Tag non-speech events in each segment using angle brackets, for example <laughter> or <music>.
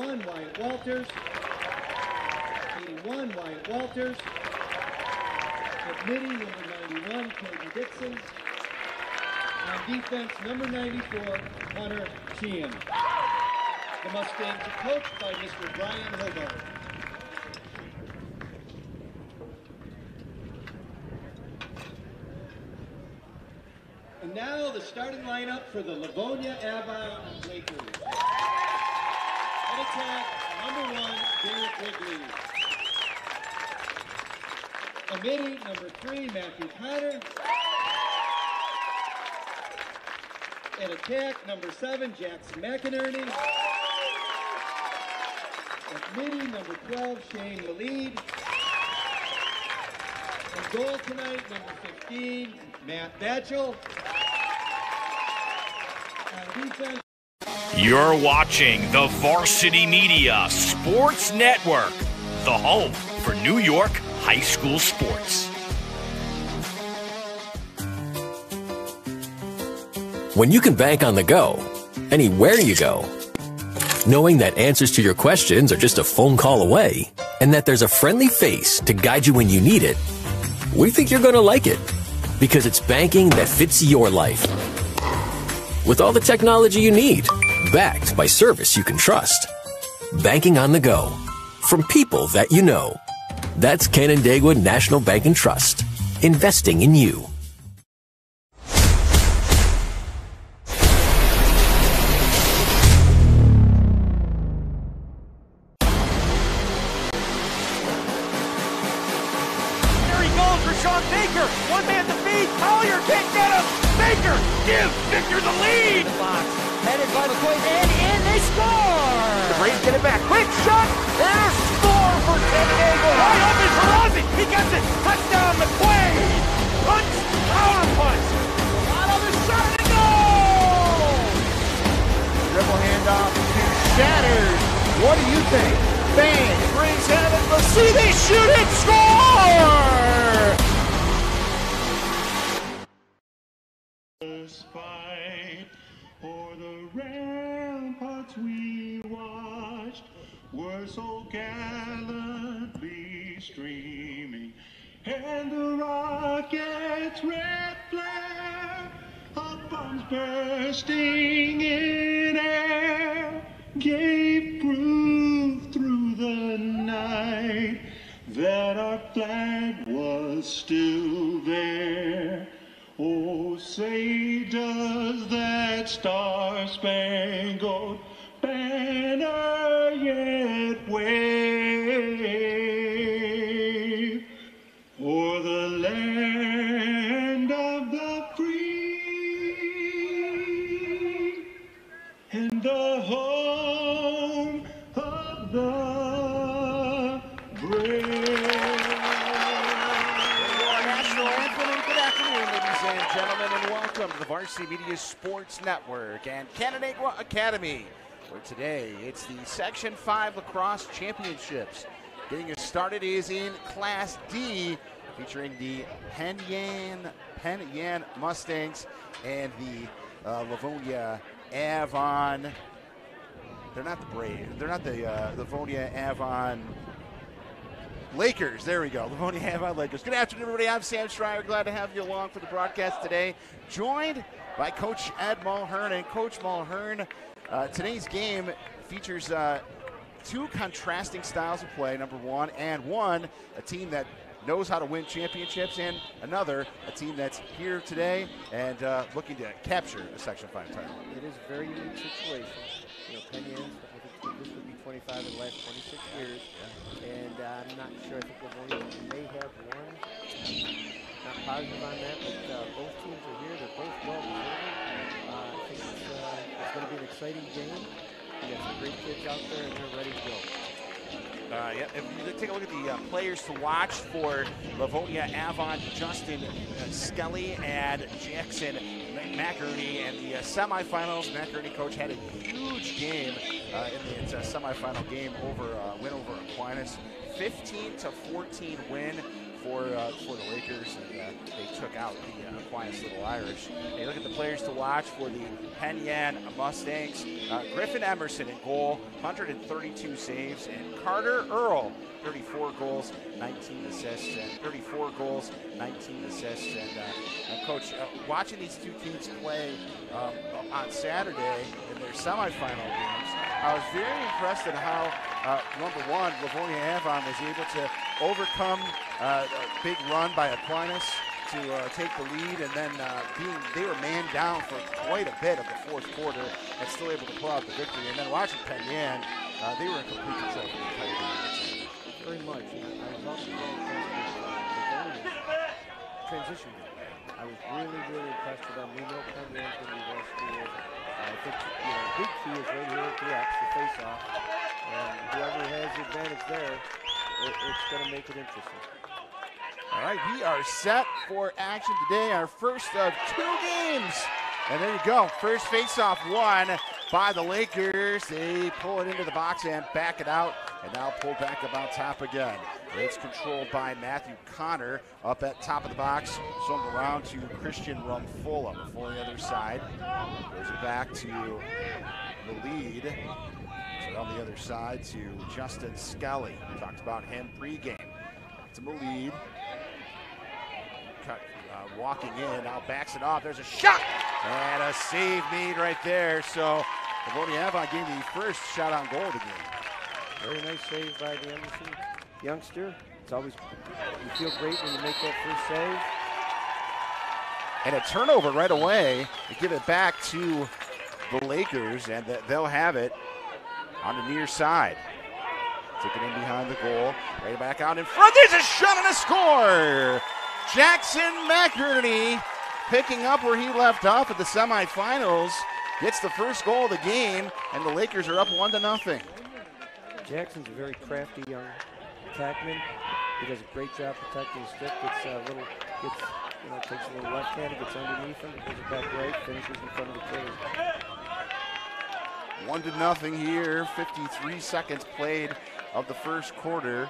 81, Wyatt Walters. 81, Wyatt Walters. Admitting number 91, Cody Dixon. On defense, number 94, Hunter Sheehan. The Mustangs are coached by Mr. Brian Hobart. And now the starting lineup for the Livonia Avon Lakers. At attack, number one, Derek Wrigley. Omitting, number three, Matthew Potter. And attack, number seven, Jackson McInerney. Admitting, number 12, Shane Malid. And goal tonight, number 15, Matt Batchel. On defense, You're watching the Varsity Media Sports Network, the home for New York high school sports. When you can bank on the go, anywhere you go, knowing that answers to your questions are just a phone call away, and that there's a friendly face to guide you when you need it, we think you're going to like it because it's banking that fits your life. With all the technology you need, backed by service you can trust. Banking on the go from people that you know. That's Canandaigua National Bank and Trust. Investing in you. Rockets red flare of bombs bursting in air. Gave proof through the night that our flag was still there. Oh, say does that star-spangled banner yet wave Varsity Media Sports Network and Canandaigua Academy, where today it's the Section 5 Lacrosse Championships. Getting us started is in Class D, featuring the Penn Yan, Penyan Mustangs and the uh, Livonia Avon. They're not the Brave. They're not the uh, Livonia Avon Lakers. There we go. Livonia Avon Lakers. Good afternoon, everybody. I'm Sam Schreier. Glad to have you along for the broadcast today. Joined by Coach Ed Mulhern. And Coach Mulhern, uh, today's game features uh, two contrasting styles of play, number one, and one, a team that knows how to win championships, and another, a team that's here today and uh, looking to capture a Section 5 title. It is a very unique situation. You know, Penn 25 in the last 26 years. And uh, I'm not sure, I think Livonia may have one. Not positive on that, but uh, both teams are here. They're both well deserving. Uh, I think it's, uh, it's going to be an exciting game. We got some great kids out there, and they're ready to go. Uh, yeah, take a look at the uh, players to watch for Livonia Avon, Justin uh, Skelly and Jackson McInerney. And the uh, semifinals, McInerney coach had a huge game uh, in the uh, semifinal game over win over Aquinas, 15 to 14 win for uh, for the Lakers, and uh, they took out the uh, Aquinas Little Irish. Hey, look at the players to watch for the Penn Yan Mustangs. Uh, Griffin Emerson in goal, 132 saves, and Carter Earl, 34 goals, 19 assists, and 34 goals, 19 assists. And, uh, and coach, uh, watching these two teams play um, on Saturday in their semifinal games, I was very impressed at how uh, number one, Livonia Avon was able to overcome uh, a big run by Aquinas to uh, take the lead, and then uh, being they were man down for quite a bit of the fourth quarter, and still able to pull out the victory. And then watching Penn Yan, uh, they were in complete control for the entire game. Very much. I was also very impressed with uh, Livonia's transition. I was really, really impressed with them. We know Penn Yan's going to be well schooled. I think you know, big key is right here at the X, the face-off. And whoever has the advantage there, it, it's going to make it interesting. All right, we are set for action today, our first of two games. And there you go, first face-off won by the Lakers. They pull it into the box and back it out, and now pull back about top again. It's controlled by Matthew Connor up at top of the box. Swung around to Christian Rumfola before the other side. Goes it back to the lead. So on the other side to Justin Skelly. We talked about him pregame. To Malid. Walking in, now backs it off. There's a shot and a save made right there. So Livonia Avon gave the first shot on goal of the game. Very nice save by the Emerson youngster. It's always, you feel great when you make that first save. And a turnover right away to give it back to the Lakers, and they'll have it on the near side. Took it in behind the goal, right back out in front. There's a shot and a score. Jackson McInerney picking up where he left off at the semifinals. Gets the first goal of the game, and the Lakers are up one to nothing. Jackson's a very crafty young attackman. He does a great job protecting the stick. Gets a little, gets, you know, takes a little left hand, gets underneath him, it back right, finishes in front of the Killers. One to nothing here. 53 seconds played of the first quarter.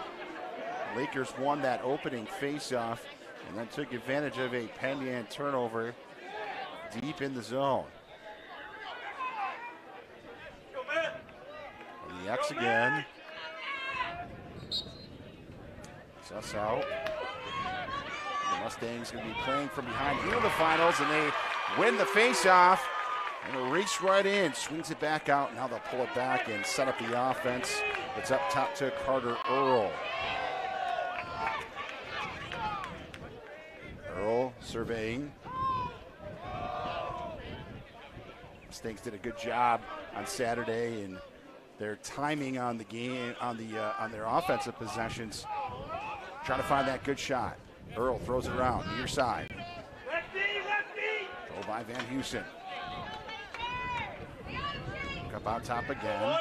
Lakers won that opening faceoff and then took advantage of a Penn Yan turnover deep in the zone. The X again. Suss out. The Mustangs going to be playing from behind here in the finals, and they win the faceoff. And a race right in, swings it back out. Now they'll pull it back and set up the offense. It's up top to Carter Earl. Earl surveying. Mustangs did a good job on Saturday and their timing on the game on the uh, on their offensive possessions. Trying to find that good shot. Earl throws it around near side. Go by Van Heusen. Up on top again.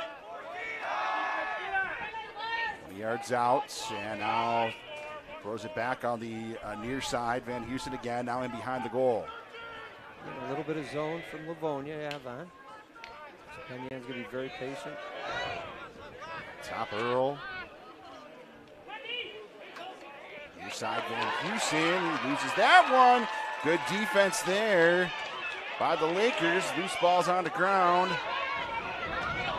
Yards out, and now throws it back on the uh, near side. Van Heusen again, now in behind the goal. Getting a little bit of zone from Livonia, Avon. So Penn Yan's going to be very patient. Top Earl. Near side Van Heusen, he loses that one. Good defense there by the Lakers. Loose balls on the ground.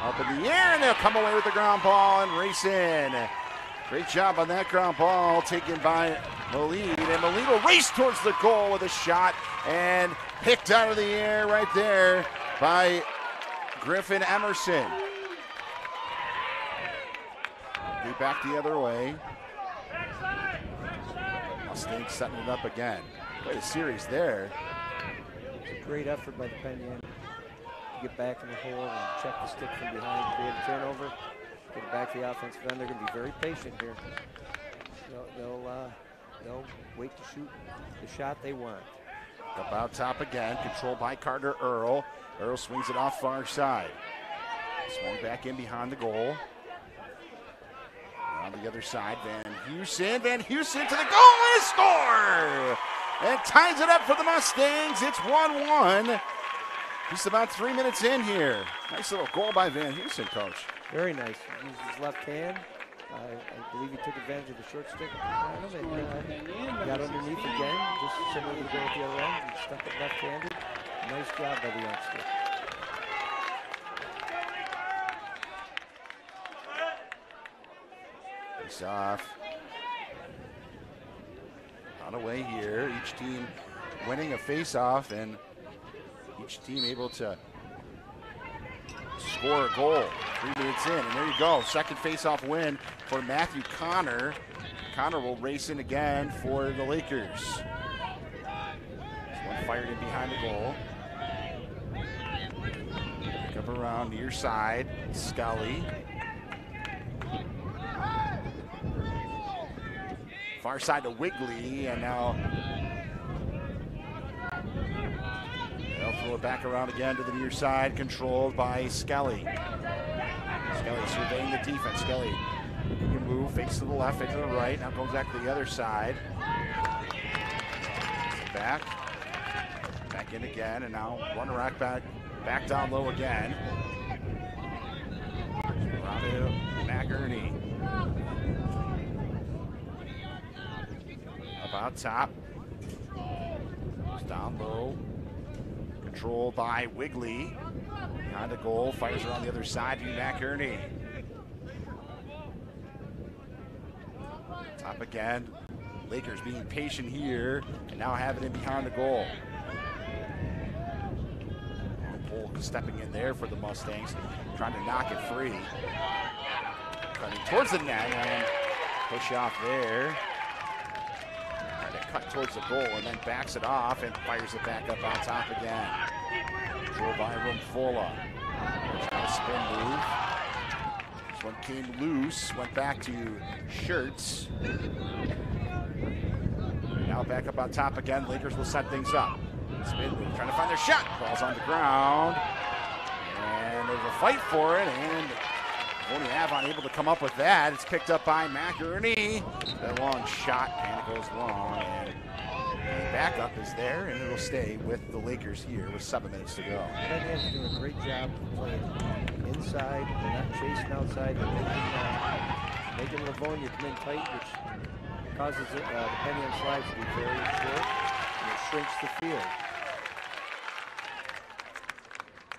Up in the air, and they'll come away with the ground ball and race in. Great job on that ground ball taken by Malid. And Malid will race towards the goal with a shot and picked out of the air right there by Griffin Emerson. Be back the other way. Mustangs setting it up again. Quite a series there. A great effort by the Penn get back in the hole and check the stick from behind, create a turnover, get back to the offensive end. They're going to be very patient here. They'll, they'll, uh, they'll wait to shoot the shot they want. Up out top again, controlled by Carter Earl. Earl swings it off far side. Swung back in behind the goal. On the other side, Van Heusen. Van Heusen to the goal and score! And ties it up for the Mustangs. It's 1 1. Just about three minutes in here. Nice little goal by Van Heusen, coach. Very nice. Uses his left hand, I, I believe he took advantage of the short stick on him and uh, got underneath again, just similar to the goal at the other end, and stuck it left-handed. Nice job by the youngster. Face off. On away here. Each team winning a face off and each team able to score a goal. Three minutes in. And there you go. Second face off win for Matthew Connor. Connor will race in again for the Lakers. This one fired in behind the goal. Back up around near side. Scully. Far side to Wigley, and now they'll throw it back around again to the near side, controlled by Skelly. Skelly surveying the defense. Skelly move, fakes to the left, fakes to the right, now goes back to the other side. Back, back in again, and now run rack back, back down low again. Around to McErney. Up top. It's down low. Controlled by Wigley. Behind the goal. Fires around the other side to McErney. Top again. Lakers being patient here and now have it in behind the goal. Polk stepping in there for the Mustangs, trying to knock it free. Cutting towards the net and push off there. Cut towards the goal and then backs it off and fires it back up on top again. Controlled by Rumfola. Trying spin move. This one came loose, went back to Shirts. Now back up on top again. Lakers will set things up. Spin move, trying to find their shot. Ball's on the ground. And there's a fight for it, and only Avon able to come up with that. It's picked up by McErney. That long shot, and it goes long. And the backup is there, and it'll stay with the Lakers here with seven minutes to go. Yan's doing a great job playing inside. They're not chasing outside. They're making, uh, making Livonia come in tight, which causes it, uh, the Penn Yan slides to be very short, and it shrinks the field.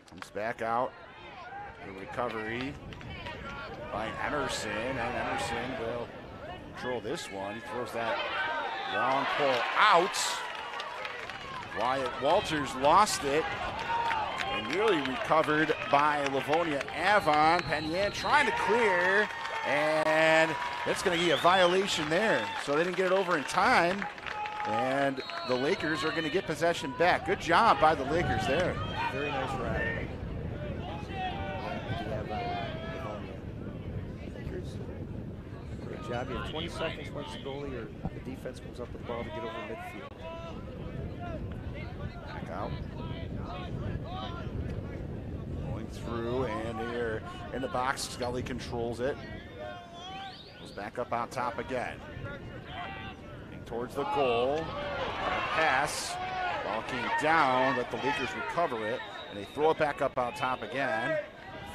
Comes back out. The recovery by Emerson, and Emerson will control this one. He throws that long pull out. Wyatt Walters lost it and nearly recovered by Livonia Avon. Penn Yan trying to clear, and that's going to be a violation there. So they didn't get it over in time, and the Lakers are going to get possession back. Good job by the Lakers there. Very nice ride. We have, uh, Livonia. Lakers, great job. You have 20 seconds once the goalie or the defense comes up with the ball to get over midfield. Back out. Going through, and they're in the box. Scully controls it. Goes back up on top again. Heading towards the goal. Pass. Ball came down, let the Lakers recover it, and they throw it back up on top again.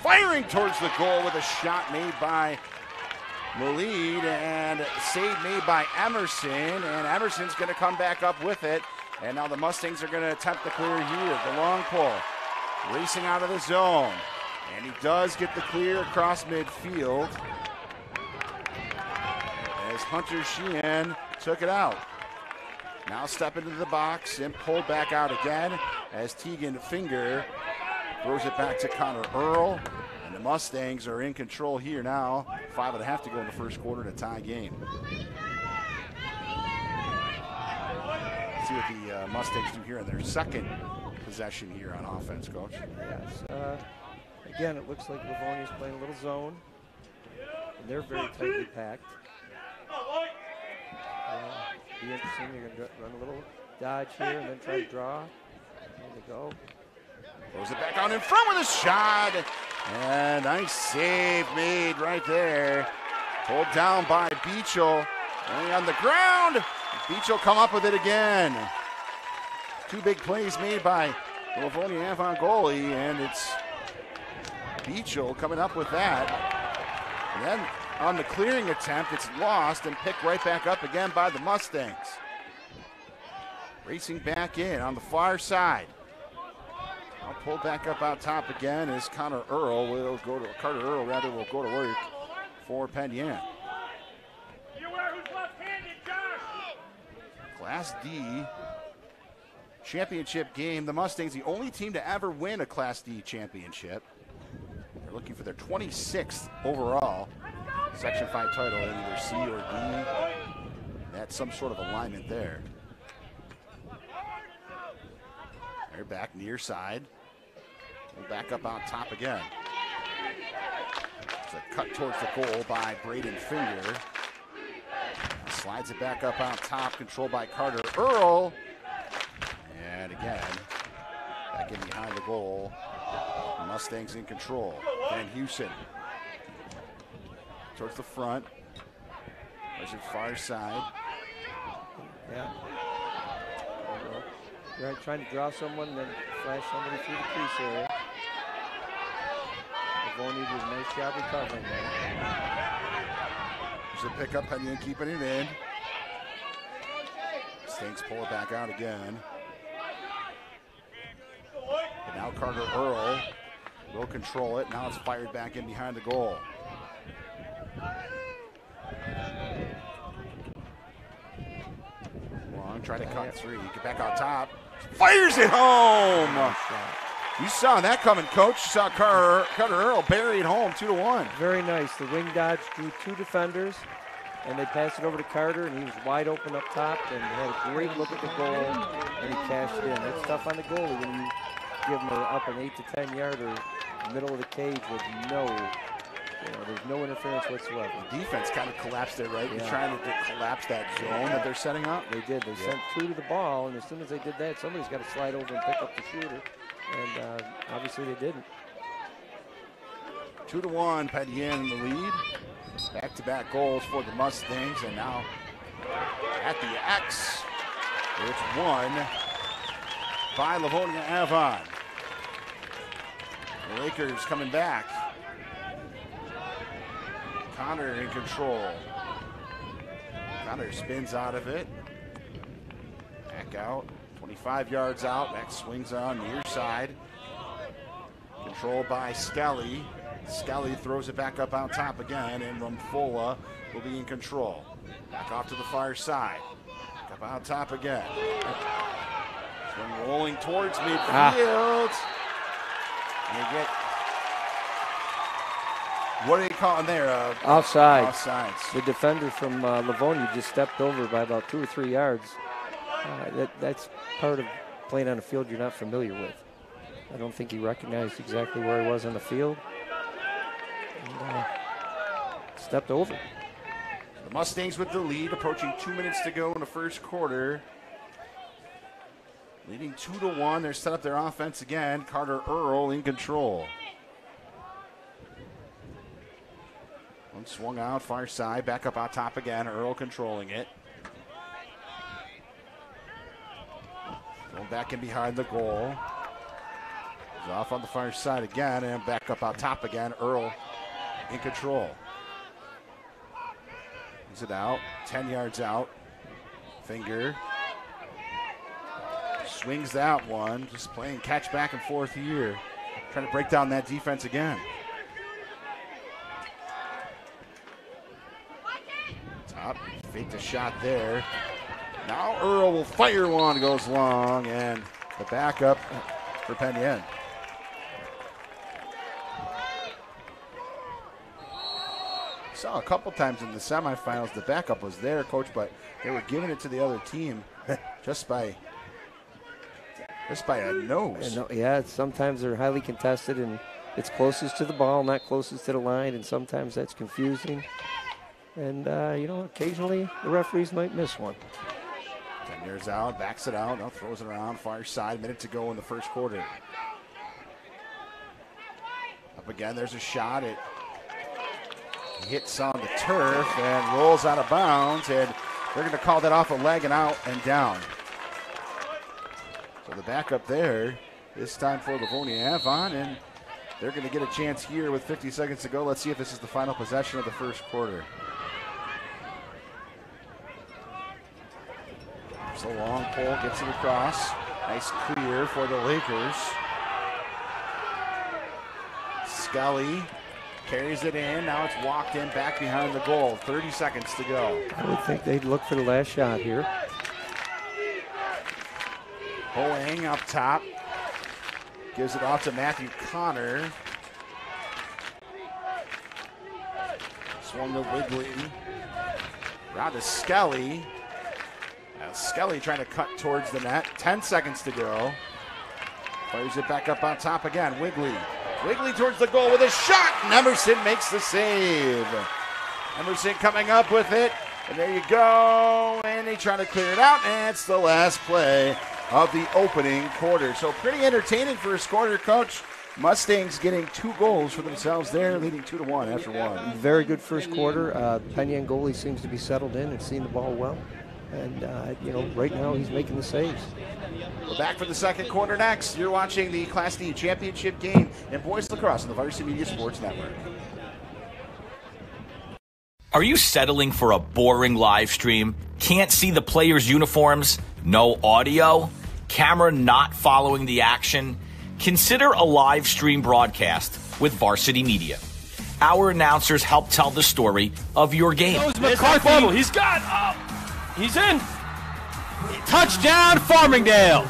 Firing towards the goal with a shot made by Malid and save made by Emerson, and Emerson's going to come back up with it. And now the Mustangs are going to attempt the clear here. The long pull, racing out of the zone, and he does get the clear across midfield. As Hunter Sheehan took it out. Now step into the box and pulled back out again as Tegan Finger throws it back to Connor Earl. And the Mustangs are in control here now. Five and a half to go in the first quarter in a tie game. see what the uh, Mustangs do here in their second possession here on offense, Coach. Yes. Uh, again, it looks like Livonia's playing a little zone, and they're very tightly packed. Uh, be interesting. You're going to run a little dodge here and then try to draw. There they go. Throws it back out in front with a shot. And nice save made right there. Pulled down by Beechel. Laying on the ground. Beechel come up with it again. Two big plays made by the Livonia Avon goalie, and it's Beechel coming up with that. And then on the clearing attempt. It's lost and picked right back up again by the Mustangs. Racing back in on the far side. I'll pull back up out top again as Connor Earl will go to Carter Earl rather will go to work for Penn Yan. Class D championship game. The Mustangs, the only team to ever win a Class D championship. They're looking for their 26th overall Section 5 title in either C or D. That's some sort of alignment there. They're back near side. Back up on top again. It's a cut towards the goal by Braden Finger. Slides it back up on top, controlled by Carter Earl. And again, back in behind the goal. Mustangs in control. Van Heusen towards the front. There's your far side. Yeah. You're trying to draw someone, then flash somebody through the crease area. Livonia did a nice job recovering there. There's a pickup, Penny keeping it in. Stinks pull it back out again. Now Carter Earl will control it. Now it's fired back in behind the goal. Long, try to cut three. Get back on top. Fires it home. You saw that coming, coach. You saw Carter, Carter Earl bury it home, two to one. Very nice. The wing dodge drew two defenders, and they passed it over to Carter, and he was wide open up top, and had a great look at the goal, and he cashed it in. That's tough on the goalie when you give him up an eight to ten yarder, middle of the cage with no, you know, there's no interference whatsoever. The defense kind of collapsed there, right? They're trying to collapse that zone that they're setting up. They did. They sent two to the ball, and as soon as they did that, somebody's got to slide over and pick up the shooter, and uh, obviously they didn't. Two to one, Padilla in the lead. Back-to-back goals for the Mustangs, and now at the X, it's one by Livonia Avon. The Lakers coming back. Connor in control. Connor spins out of it. Back out. 25 yards out. Back swings on near side. Controlled by Skelly. Skelly throws it back up on top again, and Rumfola will be in control. Back off to the far side. Up on top again. Rolling towards midfield. And you get. What are they calling there? Uh, Offside. Offsides. The defender from uh, Livonia just stepped over by about two or three yards. Uh, that, that's part of playing on a field you're not familiar with. I don't think he recognized exactly where he was on the field. And, uh, stepped over. The Mustangs with the lead, approaching two minutes to go in the first quarter. Leading two to one. They're set up their offense again. Carter Earl in control. One swung out, far side, back up on top again. Earl controlling it. Going back in behind the goal. He's off on the far side again and back up out top again. Earl in control. Is it out? 10 yards out. Finger. Swings that one. Just playing catch back and forth here. Trying to break down that defense again. Top. Faked a shot there. Now Earl will fire one. Goes long. And the backup for Penn Yan. Saw a couple times in the semifinals the backup was there, coach, but they were giving it to the other team <laughs> just by just by a nose. Uh, yeah, sometimes they're highly contested, and it's closest to the ball, not closest to the line, and sometimes that's confusing. And, uh, you know, occasionally the referees might miss one. Ten years out, backs it out, now throws it around, far side, minute to go in the first quarter. Up again, there's a shot. It hits on the turf and rolls out of bounds, and they're going to call that off a leg and out and down. So the backup there, this time for Livonia Avon, and They're going to get a chance here with 50 seconds to go. Let's see if this is the final possession of the first quarter. It's a long pole, gets it across. Nice clear for the Lakers. Scully carries it in. Now it's walked in back behind the goal. 30 seconds to go. I would think they'd look for the last shot here. Hoang up top. Gives it off to Matthew Connor. Swung to Wigley. Round to Skelly. Skelly trying to cut towards the net. 10 seconds to go. Fires it back up on top again. Wiggly. Wiggly towards the goal with a shot. And Emerson makes the save. Emerson coming up with it. And there you go. And they try to clear it out. And it's the last play of the opening quarter. So pretty entertaining for a quarter, coach. Mustangs getting two goals for themselves there, leading two to one after one. Very good first quarter. Uh, Penn Yan goalie seems to be settled in and seeing the ball well. And, uh, you know, right now he's making the saves. We're back for the second quarter next. You're watching the Class D championship game in boys lacrosse on the Varsity Media Sports Network. Are you settling for a boring live stream? Can't see the players' uniforms? No audio? Camera not following the action? Consider a live stream broadcast with Varsity Media. Our announcers help tell the story of your game. McCarthy. He's got. Oh, he's in. Touchdown, Farmingdale.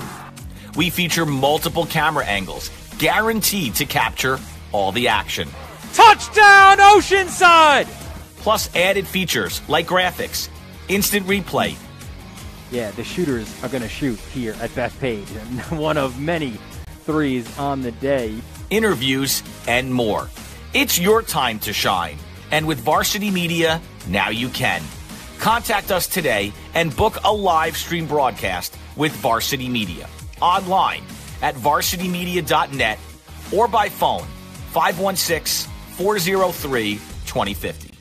We feature multiple camera angles, guaranteed to capture all the action. Touchdown, Oceanside. Plus added features like graphics, instant replay, Yeah, the shooters are going to shoot here at Bethpage. And <laughs> one of many threes on the day. interviews, and more. It's your time to shine. And with Varsity Media, now you can. Contact us today and book a live stream broadcast with Varsity Media. Online at varsitymedia.net or by phone 516 403 2050.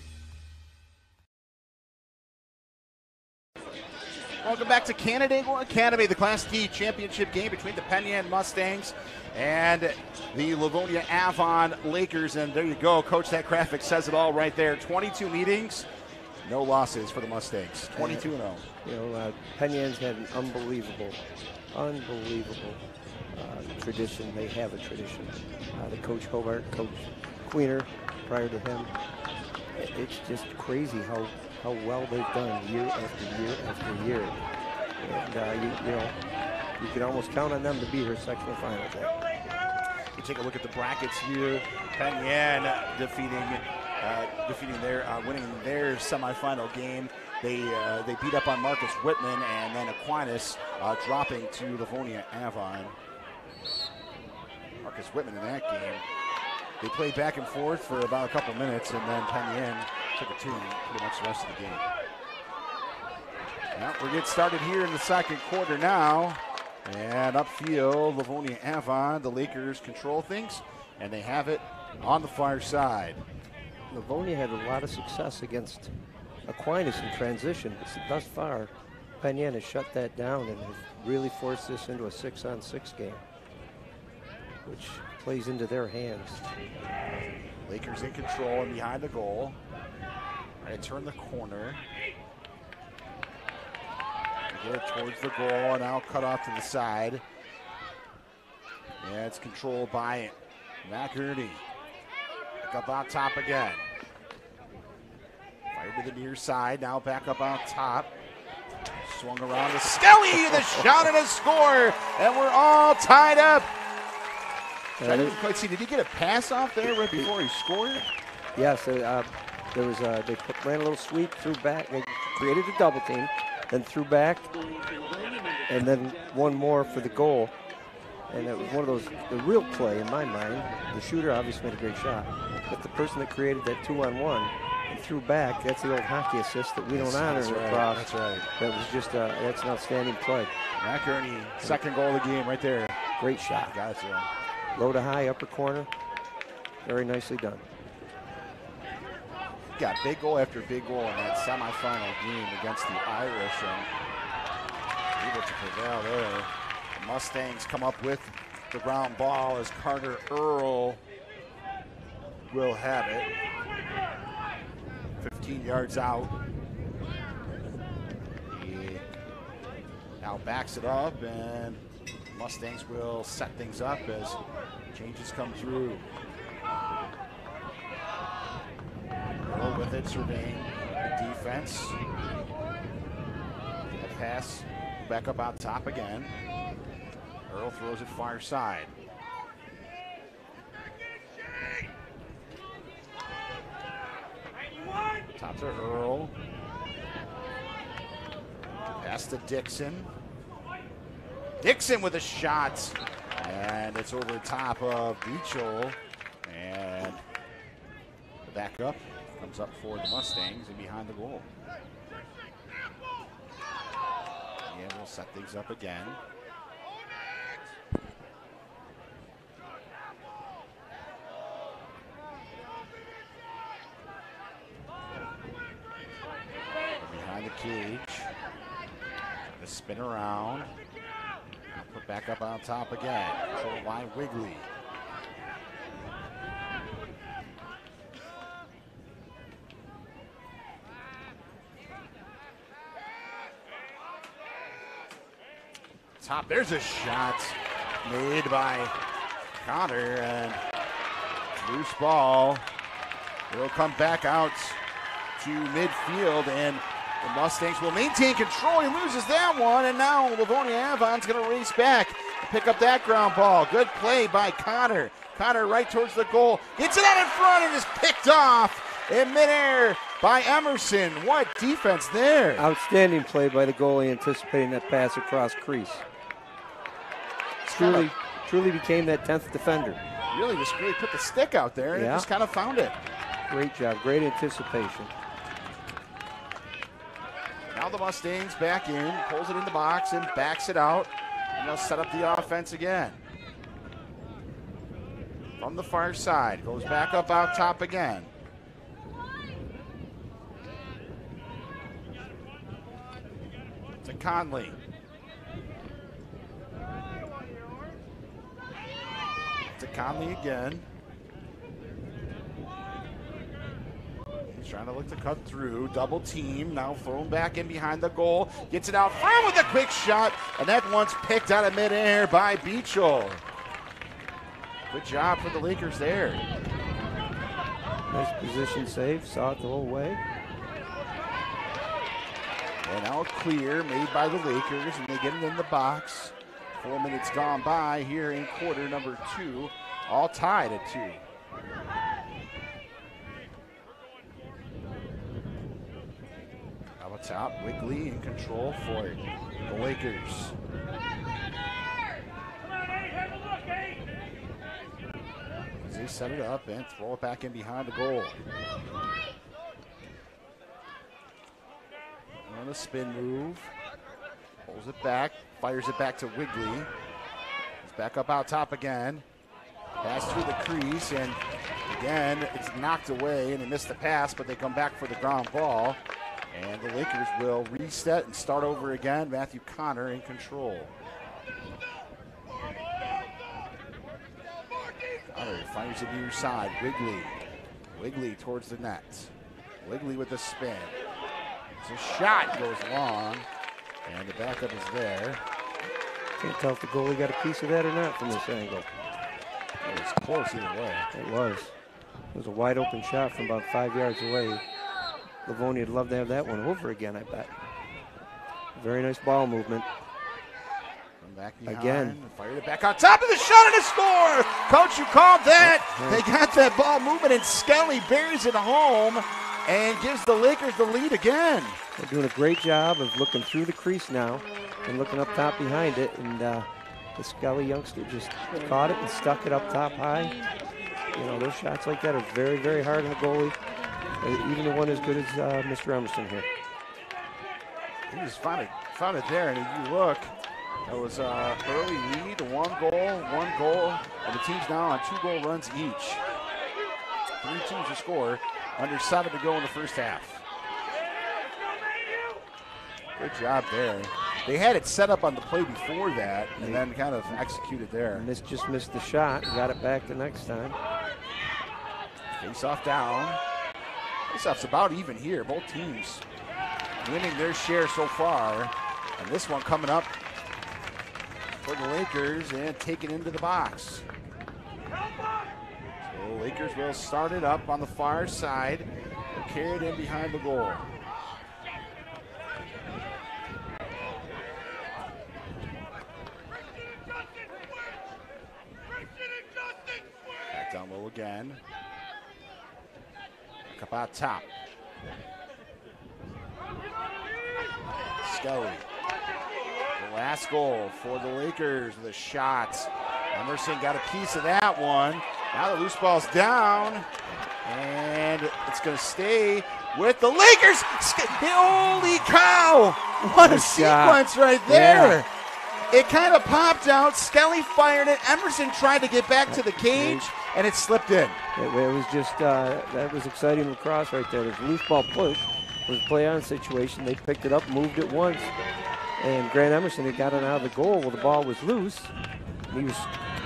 Welcome back to Canandaigua Academy, the Class D championship game between the Penn Yan Mustangs and the Livonia Avon Lakers. And there you go, Coach. That graphic says it all right there. 22 meetings, no losses for the Mustangs. 22 and 0. You know, uh, Penn Yan's had an unbelievable, unbelievable uh, tradition. They have a tradition. Uh, the coach Hobart, Coach Queener, prior to him, it's just crazy how, how well they've done year after year after year. And uh, you, you know, you can almost count on them to be here sectional final day. We take a look at the brackets here. Penyan defeating, uh, defeating their, uh, winning their semifinal game. They uh, they beat up on Marcus Whitman and then Aquinas uh, dropping to Livonia Avon. Marcus Whitman in that game. They played back and forth for about a couple minutes, and then Penn Yan took a two pretty much the rest of the game. Well, we're getting started here in the second quarter now. And upfield, Livonia Avon, the Lakers control things, and they have it on the far side. Livonia had a lot of success against Aquinas in transition. but Thus far, Penn Yan has shut that down and has really forced this into a six-on-six game, which plays into their hands. Lakers in control and behind the goal. Trying turn the corner. Get towards the goal and now cut off to the side. Yeah, it's controlled by. Back up on top again. To the near side, now back up on top. Swung around to Skelly, the shot and a score, and we're all tied up. I didn't quite see. Did he get a pass off there right before he scored? Yes, uh, there was uh, they ran a little sweep, threw back, they created a double team, then threw back, and then one more for the goal. And it was one of those, the real play in my mind. The shooter obviously made a great shot, but the person that created that two-on-one threw back, that's the old hockey assist that we don't honor That's right, lacrosse. That's right. That was just uh, that's an outstanding play. McEarney, second goal of the game right there. Great shot. Gotcha. Low to high, upper corner. Very nicely done. Got big goal after big goal in that semifinal game against the Irish and able to prevail there. The Mustangs come up with the ground ball as Carter Earl will have it. 15 yards out. He now backs it up, and Mustangs will set things up as changes come through. Earl with it, surveying the defense. That pass back up out top again. Earl throws it far side. To Earl. Pass to Dixon. Dixon with a shot. And it's over top of Beechel. And the backup comes up for the Mustangs and behind the goal. Yeah, we'll set things up again. Behind the cage. The spin around. Put back up on top again. Control by Wiggly. Top, there's a shot made by Connor and loose ball. It'll come back out to midfield and the Mustangs will maintain control. He loses that one and now Livonia Avon's going to race back to pick up that ground ball. Good play by Connor. Connor right towards the goal. Gets it out in front and is picked off in midair by Emerson. What defense there? Outstanding play by the goalie, anticipating that pass across crease. Truly, truly became that tenth defender. Really just really put the stick out there and Yeah. just kind of found it. Great job, great anticipation. Now the Mustangs back in, pulls it in the box and backs it out. And they'll set up the offense again. From the far side, goes back up out top again. To Conley. To Conley again. He's trying to look to cut through. Double team. Now thrown back in behind the goal. Gets it out front with a quick shot. And that one's picked out of midair by Beechel. Good job for the Lakers there. Nice position save, saw it the whole way. And now a clear made by the Lakers, and they get it in the box. Four minutes gone by here in quarter number two, all tied at two. Top, Wigley in control for the Lakers. As they set it up and throw it back in behind the goal. On a spin move. Pulls it back, fires it back to Wigley. He's back up out top again. Pass through the crease, and again, it's knocked away, and he missed the pass, but they come back for the ground ball. And the Lakers will reset and start over again. Matthew Connor in control. Connor fires it near side. Wiggly. Wiggly towards the net. Wiggly with a spin. It's a shot goes long, and the backup is there. Can't tell if the goalie got a piece of that or not from this angle. It was close either way. It was. It was a wide open shot from about five yards away. Livonia would love to have that one over again, I bet. Very nice ball movement. Behind, Again. fired it back on top of the shot and a score. Coach, you called that. They got that ball moving, and Skelly buries it home and gives the Lakers the lead again. They're doing a great job of looking through the crease now and looking up top behind it. And uh, the Skelly youngster just caught it and stuck it up top high. You know, those shots like that are very, very hard on the goalie. Uh, Even the one as good as uh, Mr. Emerson here. He just found it, found it there, and if you look, it was uh, early lead, one goal, one goal, and the team's now on two goal runs each. Three teams to score, under seven to go in the first half. Good job there. They had it set up on the play before that, and then kind of executed there. Miss just missed the shot. Got it back the next time. Face off down. Face off's about even here. Both teams winning their share so far. And this one coming up for the Lakers and taken into the box. So Lakers will start it up on the far side. Carry it in behind the goal. Back down low again. Up out top. Skelly. The last goal for the Lakers the a shot. Emerson got a piece of that one. Now the loose ball's down. And it's going to stay with the Lakers. Holy cow! What a sequence right there. It kind of popped out. Skelly fired it. Emerson tried to get back to the cage, and it slipped in. It, it was just uh, that was exciting lacrosse right there. It was a loose ball push. It was a play on situation. They picked it up, moved it once, and Grant Emerson had got it out of the goal. Well, the ball was loose. He was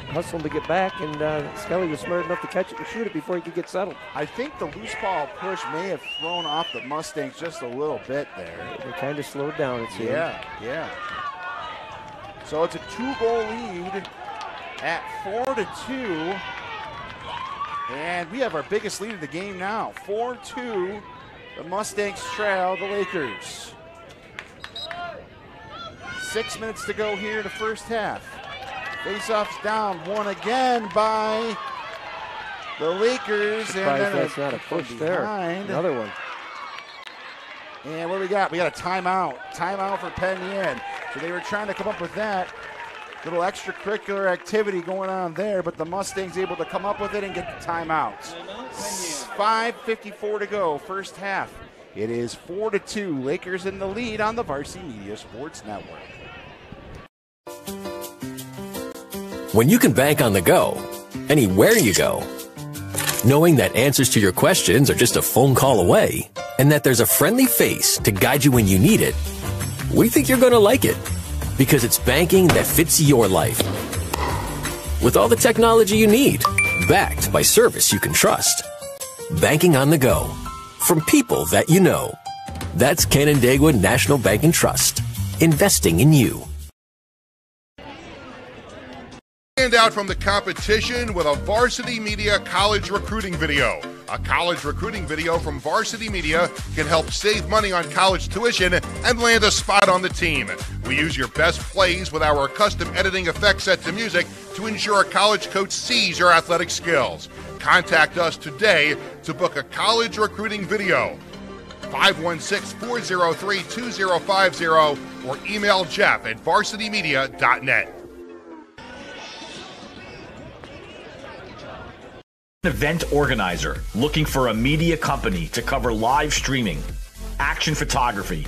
hustling to get back, and uh, Skelly was smart enough to catch it and shoot it before he could get settled. I think the loose ball push may have thrown off the Mustangs just a little bit there. They kind of slowed down. It seemed. Yeah, yeah. So it's a two-goal lead at four to two, and we have our biggest lead of the game now. Four-two. The Mustangs trail the Lakers. Six minutes to go here in the first half. Face-offs down, won again by the Lakers, and Surprised that's not a push there. Another one. And what do we got? We got a timeout. Timeout for Penn Yan. So they were trying to come up with that little extracurricular activity going on there, but the Mustangs able to come up with it and get the timeout. 5:54 to go, first half. It is four to two. Lakers in the lead on the Varsity Media Sports Network. When you can bank on the go, anywhere you go, knowing that answers to your questions are just a phone call away, and that there's a friendly face to guide you when you need it, we think you're going to like it because it's banking that fits your life. With all the technology you need, backed by service you can trust. Banking on the go from people that you know. That's Canandaigua National Bank and Trust. Investing in you. Stand out from the competition with a Varsity Media college recruiting video. A college recruiting video from Varsity Media can help save money on college tuition and land a spot on the team. We use your best plays with our custom editing effects set to music to ensure a college coach sees your athletic skills. Contact us today to book a college recruiting video. 516 403 2050 or email Jeff at varsitymedia.net. event organizer looking for a media company to cover live streaming, action photography,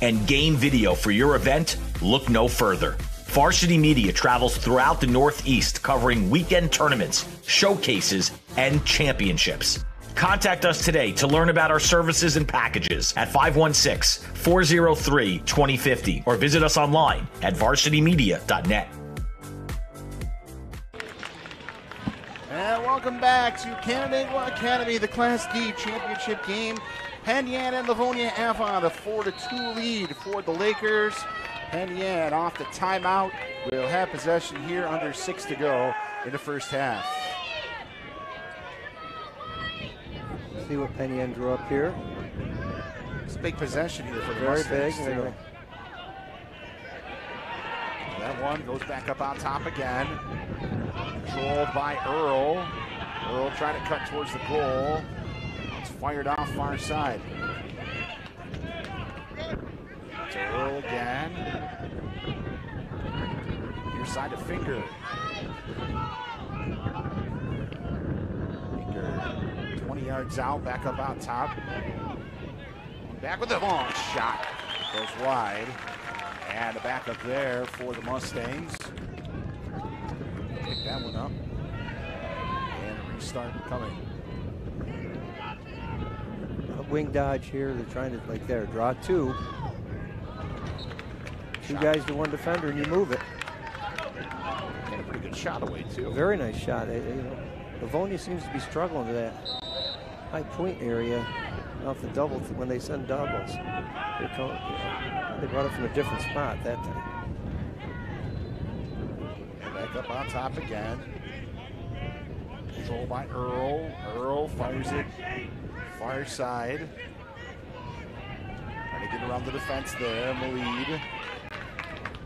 and game video for your event, look no further. Varsity Media travels throughout the Northeast covering weekend tournaments, showcases, and championships. Contact us today to learn about our services and packages at 516 403 2050 or visit us online at varsitymedia.net. And welcome back to Canandaigua Academy, the Class D championship game. Penn Yan and Livonia have on a 4 to 2 lead for the Lakers. Penn Yan off the timeout. We'll have possession here under six to go in the first half. See what Penn Yan drew up here. It's a big possession here for the Very big. too. That one goes back up on top again. Controlled by Earl. Earl trying to cut towards the goal. It's fired off far side. To Earl again. Near side to Finger. Finger 20 yards out, back up out top. Back with the long shot. Goes wide. And a backup there for the Mustangs. Pick that one up. And a restart coming. A wing dodge here. They're trying to, like there, draw two. Two guys to one defender, and you move it. And a pretty good shot away, too. Very nice shot. They, you know, Livonia seems to be struggling to that high point area off the double when they send doubles. They're coming, you know, they brought it from a different spot that time. Back up on top again. Control by Earl. Earl fires it far side. Trying to get around the defense there. Malid.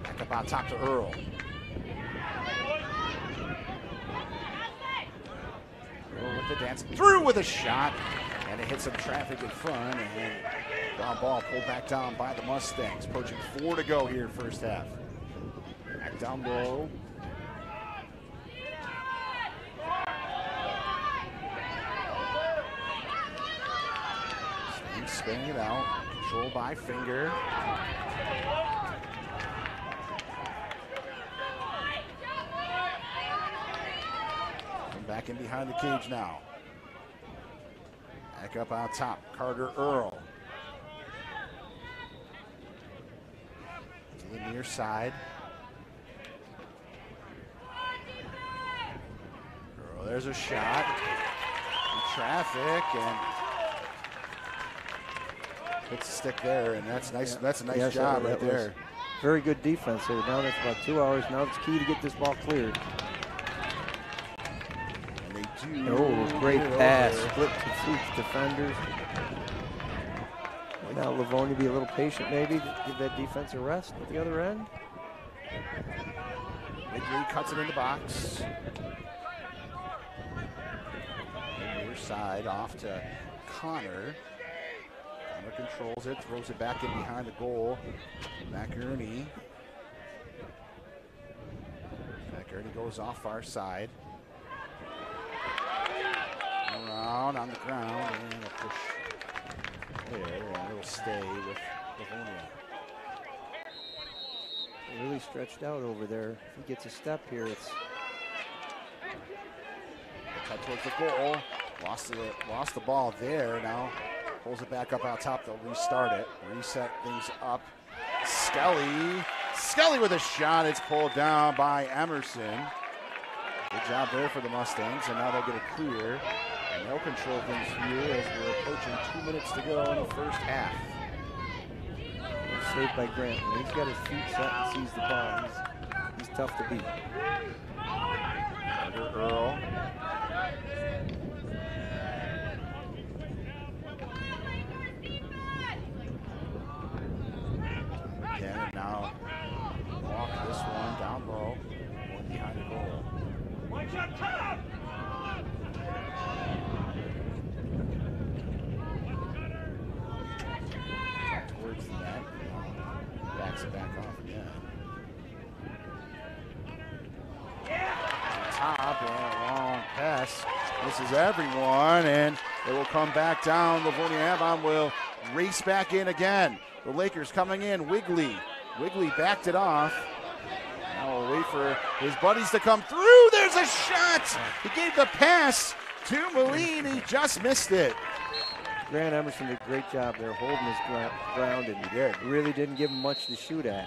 Back up on top to Earl. Earl with the dance. Through with a shot. And it hits some traffic in front. And ground ball pulled back down by the Mustangs. Approaching four to go here first half. Back down low. He's spinning it out. Control by finger. Come back in behind the cage now. Back up on top. Carter Earl. To the near side. Earl, there's a shot. In traffic and hits the stick there, and that's nice. That's a nice Yes, job right there. Very good defense there. Now that's about two hours. Now it's key to get this ball cleared. And they do. Oh, great pass. Split to two defenders. Now Livonia be a little patient maybe. Give that defense a rest at the other end. Wigley cuts it in the box. And near side off to Connor. Connor controls it, throws it back in behind the goal. McInerney. McInerney goes off far side. Around on the ground and a push there, and it'll stay with Livonia. Really stretched out over there. If he gets a step here, it's Cut towards the goal. Lost the lost the ball there. Now pulls it back up out top. They'll restart it. Reset things up. Skelly. Skelly with a shot. It's pulled down by Emerson. Good job there for the Mustangs. And now they'll get a clear. And they'll control things here as we're approaching two minutes to go in the first half. saved by Grant. When he's got his feet set and sees the ball, he's, he's tough to beat. Under Earl. Again, and now walk this one down low. One behind the goal. Towards the net. Backs it back off again. top and a long pass. This is everyone, and it will come back down. Livonia Avon will race back in again. The Lakers coming in. Wigley. Wigley backed it off. Now we'll wait for his buddies to come through. There's a shot. He gave the pass to Moline. He just missed it. Grant Emerson did a great job there holding his ground and He did. really didn't give him much to shoot at.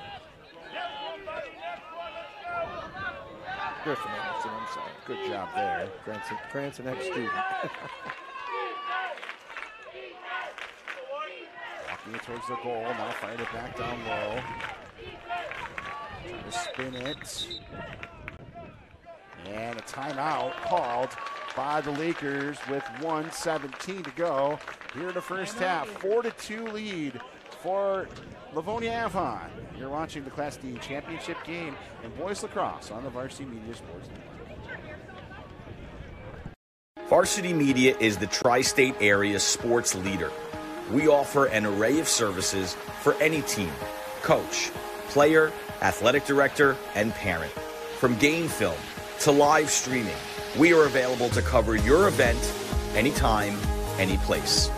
Griffin Emerson, I'm sorry. Good job there. Grant's, Grant's an ex-student. <laughs> Walking it towards the goal. Now fired it back down low. Trying to spin it. And a timeout called by the Lakers with 117 to go here in the first half. 4 to 2 lead for Livonia Avon. You're watching the Class D championship game in boys lacrosse on the Varsity Media Sports Network. Varsity Media is the tri state area sports leader. We offer an array of services for any team coach, player, athletic director, and parent. From game film to live streaming, we are available to cover your event anytime, any place.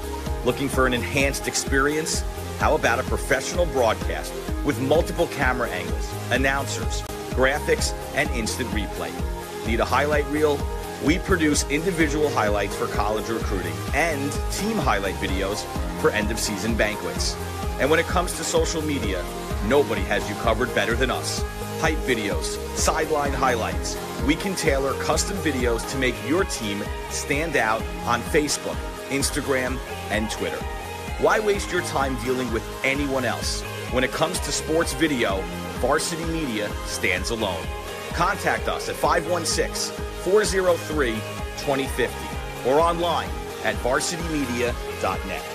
Looking for an enhanced experience? How about a professional broadcast with multiple camera angles, announcers, graphics, and instant replay? Need a highlight reel? We produce individual highlights for college recruiting and team highlight videos for end of season banquets. And when it comes to social media, nobody has you covered better than us. Hype videos, sideline highlights. We can tailor custom videos to make your team stand out on Facebook, Instagram, and Twitter. Why waste your time dealing with anyone else? When it comes to sports video, Varsity Media stands alone. Contact us at 516 403 2050 or online at varsitymedia.net.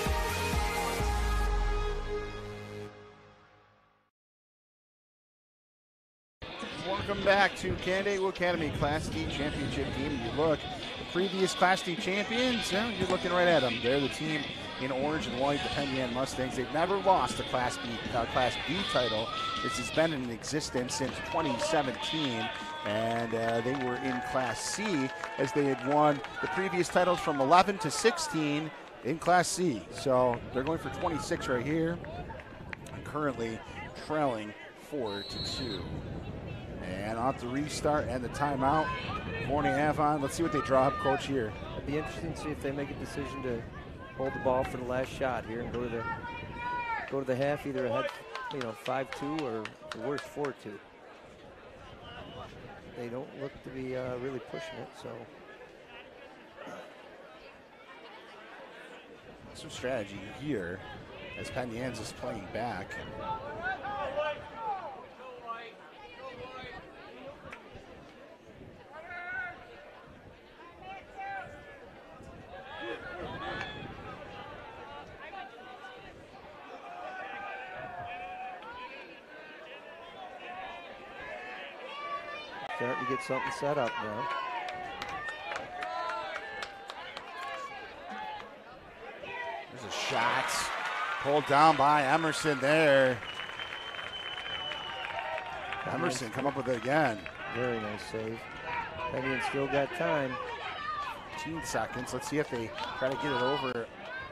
Welcome back to Canandaigua Academy Class D Championship game. You look, the previous Class D champions, yeah, you're looking right at them. They're the team in orange and white, the Penn Yan Mustangs. They've never lost a Class B, uh, Class B title. This has been in existence since 2017, and uh, they were in Class C as they had won the previous titles from 11 to 16 in Class C. So they're going for 26 right here, currently trailing four to two. And off the restart and the timeout. Morning half on. Let's see what they draw up, coach here. It'll be interesting to see if they make a decision to hold the ball for the last shot here and go to the go to the half either ahead, you know, five two or the worst four two. They don't look to be uh, really pushing it, so Some strategy here as Penn Yan's is playing back. Starting to get something set up now. There's a shot pulled down by Emerson there. Emerson come up with it again. Very nice save. Penn Yan still got time. 15 seconds. Let's see if they try to get it over.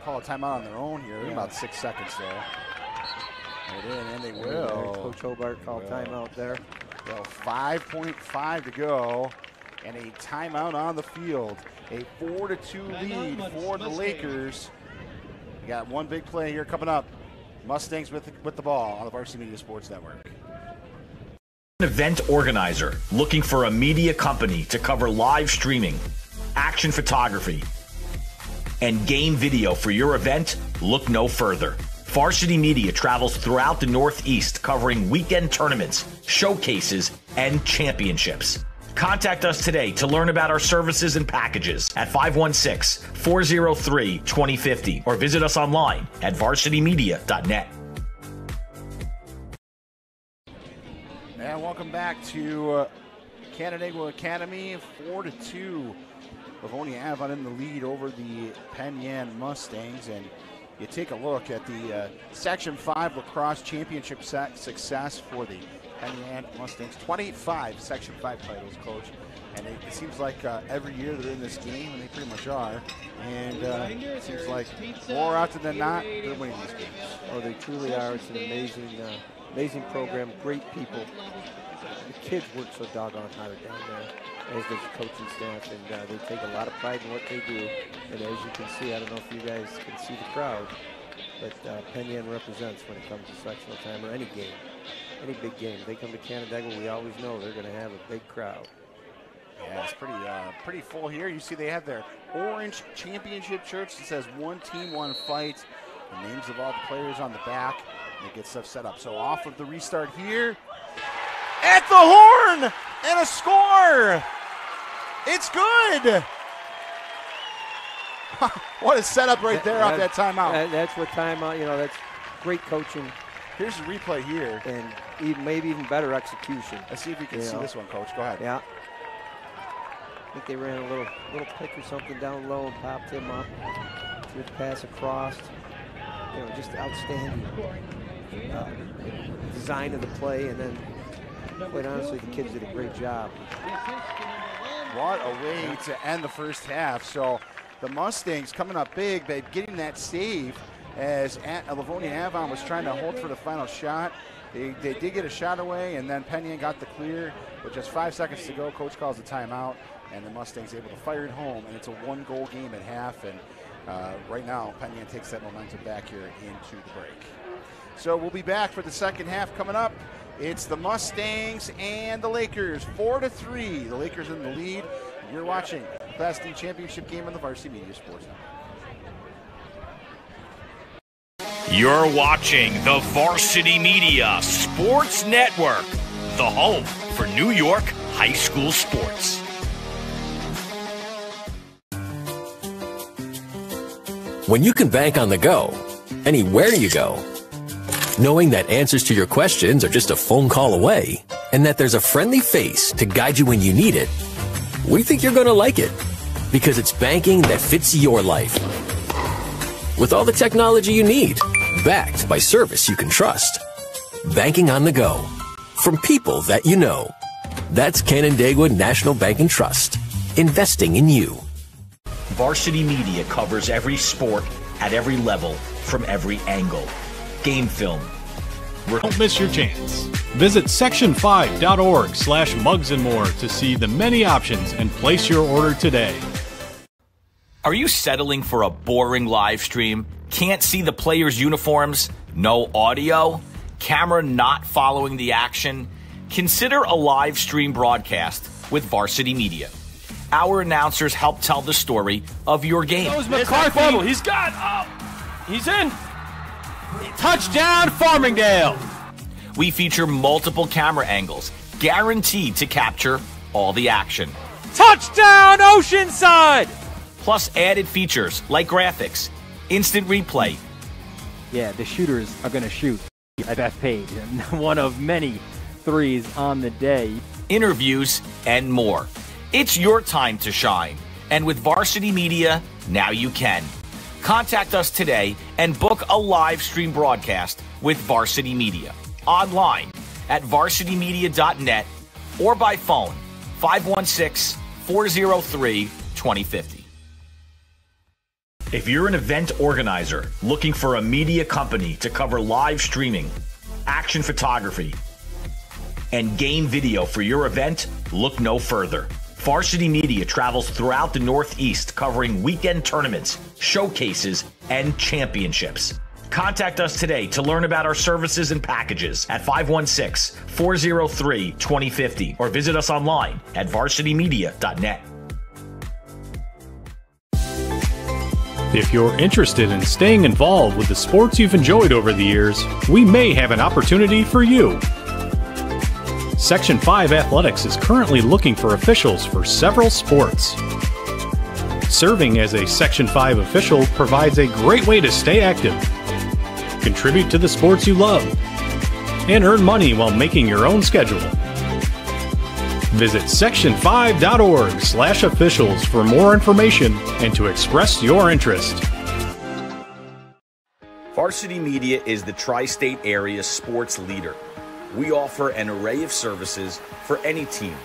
Call a timeout on their own here. Yeah. About six seconds there. It in, and they will. Coach Hobart called timeout there. Well, 5.5 to go, and a timeout on the field. A four to two lead for the Lakers. We got one big play here coming up. Mustangs with the, with the ball on the Varsity Media Sports Network. An event organizer looking for a media company to cover live streaming, action photography, and game video for your event? Look no further. Varsity Media travels throughout the Northeast covering weekend tournaments, showcases, and championships. Contact us today to learn about our services and packages at 516 403 2050 or visit us online at varsitymedia.net. And welcome back to uh, Canandaigua Academy, four to two. Livonia Avon in the lead over the Penn Yan Mustangs, and you take a look at the uh, Section Five lacrosse championship success for the Yan Mustangs. 25 Section Five titles, coach, and it, it seems like uh, every year they're in this game, and they pretty much are. And uh, it seems like more often than not, they're winning these games. Oh, they truly are. It's an amazing, uh, amazing program. Great people. The kids work so doggone hard down there, as the coaching staff, and uh, they take a lot of pride in what they do. And as you can see, I don't know if you guys can see the crowd, but uh, Penn Yan represents when it comes to sectional time or any game, any big game. They come to Canandaigua, we always know they're going to have a big crowd. Yeah, it's pretty uh, pretty full here. You see they have their orange championship shirts that says one team, one fight. The names of all the players on the back. And they get stuff set up. So off of the restart here. At the horn! And a score! It's good! <laughs> what a setup right there off that timeout. that- that's what timeout, you know, that's great coaching. Here's the replay here. And even, maybe even better execution. Let's see if you can You see know. this one, coach. Go ahead. Yeah. I think they ran a little little pick or something down low and popped him up. Threw the pass across. You know, just outstanding uh, design of the play. And then, quite honestly, the kids did a great job. What a way to end the first half. So the Mustangs coming up big, but getting that save as A- Livonia Avon was trying to hold for the final shot. They, they did get a shot away, and then Penn Yan got the clear with just five seconds to go. Coach calls the timeout, and the Mustangs able to fire it home, and it's a one-goal game at half. And uh, right now, Penn takes that momentum back here into the break. So we'll be back for the second half coming up. It's the Mustangs and the Lakers, four to three. The Lakers in the lead. You're watching the Class D championship game on the Varsity Media Sports Network. You're watching the Varsity Media Sports Network, the home for New York high school sports. When you can bank on the go, anywhere you go, knowing that answers to your questions are just a phone call away, and that there's a friendly face to guide you when you need it, we think you're going to like it because it's banking that fits your life. With all the technology you need, backed by service you can trust. Banking on the go. From people that you know. That's Canandaigua National Bank and Trust. Investing in you. Varsity Media covers every sport at every level from every angle. Game film. Don't miss your chance. Visit section5.org slash mugs and more to see the many options and place your order today. Are you settling for a boring live stream? Can't see the players' uniforms? No audio? Camera not following the action? Consider a live stream broadcast with Varsity Media. Our announcers help tell the story of your game. Goes McCarthy. He's got up. He's in. Touchdown, Farmingdale. We feature multiple camera angles, guaranteed to capture all the action. Touchdown, Oceanside. Plus added features like graphics, instant replay. Yeah, the shooters are going to shoot at that page, and <laughs> one of many threes on the day. Interviews and more. It's your time to shine. And with Varsity Media, now you can. Contact us today and book a live stream broadcast with Varsity Media online at varsitymedia.net or by phone 516 403 2050. If you're an event organizer looking for a media company to cover live streaming, action photography, and game video for your event, look no further. Varsity Media travels throughout the Northeast covering weekend tournaments, showcases, and championships. Contact us today to learn about our services and packages at 516 403 2050 or visit us online at varsitymedia.net. If you're interested in staying involved with the sports you've enjoyed over the years, we may have an opportunity for you. Section 5 Athletics is currently looking for officials for several sports. Serving as a Section 5 official provides a great way to stay active, contribute to the sports you love, and earn money while making your own schedule. Visit section5.org slash officials for more information and to express your interest. Varsity Media is the tri state area sports leader. We offer an array of services for any team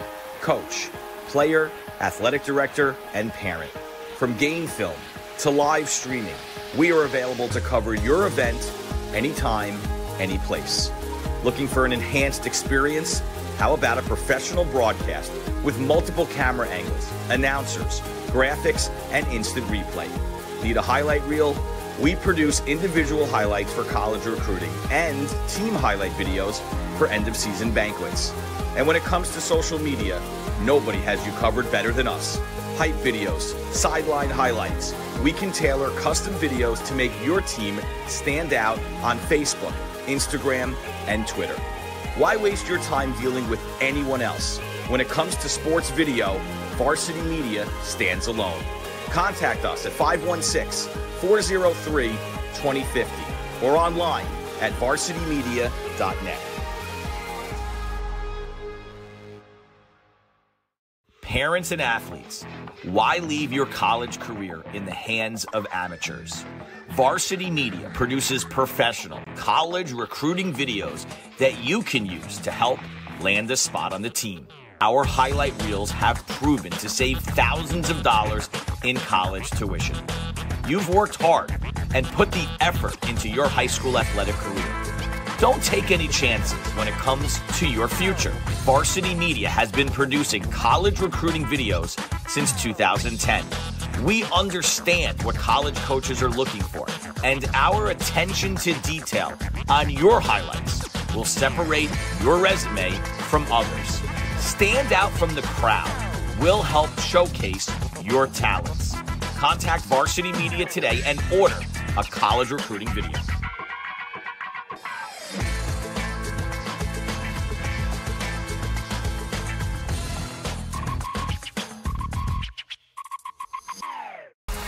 coach, player, athletic director, and parent. From game film to live streaming, we are available to cover your event anytime, any place. Looking for an enhanced experience? How about a professional broadcast with multiple camera angles, announcers, graphics, and instant replay? Need a highlight reel? We produce individual highlights for college recruiting and team highlight videos for end of season banquets. And when it comes to social media, nobody has you covered better than us. Hype videos, sideline highlights. We can tailor custom videos to make your team stand out on Facebook, Instagram, and Twitter. Why waste your time dealing with anyone else? When it comes to sports video, Varsity Media stands alone. Contact us at 516 403 2050 or online at varsitymedia.net. Parents and athletes, why leave your college career in the hands of amateurs? Varsity Media produces professional college recruiting videos that you can use to help land a spot on the team. Our highlight reels have proven to save thousands of dollars in college tuition. You've worked hard and put the effort into your high school athletic career. Don't take any chances when it comes to your future. Varsity Media has been producing college recruiting videos since 2010. We understand what college coaches are looking for, and our attention to detail on your highlights will separate your resume from others. Stand out from the crowd will help showcase your talents. Contact Varsity Media today and order a college recruiting video.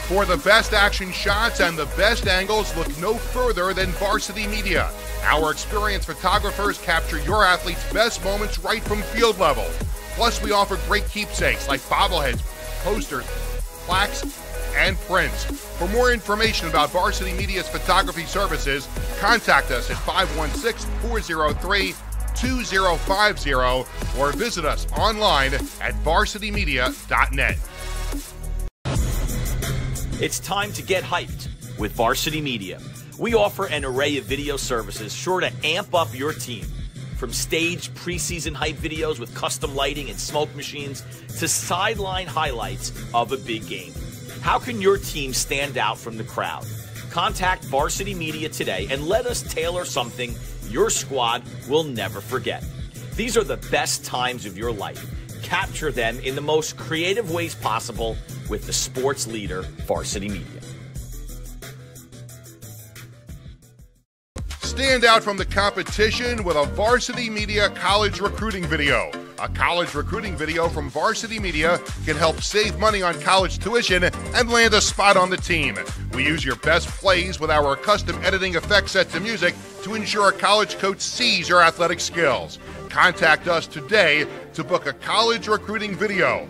For the best action shots and the best angles, look no further than Varsity Media. Our experienced photographers capture your athletes' best moments right from field level. Plus, we offer great keepsakes like bobbleheads, posters, plaques, and prints. For more information about Varsity Media's photography services, contact us at 516 403 2050 or visit us online at varsitymedia.net. It's time to get hyped with Varsity Media. We offer an array of video services sure to amp up your team. From staged preseason hype videos with custom lighting and smoke machines to sideline highlights of a big game. How can your team stand out from the crowd? Contact Varsity Media today and let us tailor something your squad will never forget. These are the best times of your life. Capture them in the most creative ways possible with the sports leader, Varsity Media. Stand out from the competition with a Varsity Media college recruiting video. A college recruiting video from Varsity Media can help save money on college tuition and land a spot on the team. We use your best plays with our custom editing effect sets and music to ensure a college coach sees your athletic skills. Contact us today to book a college recruiting video.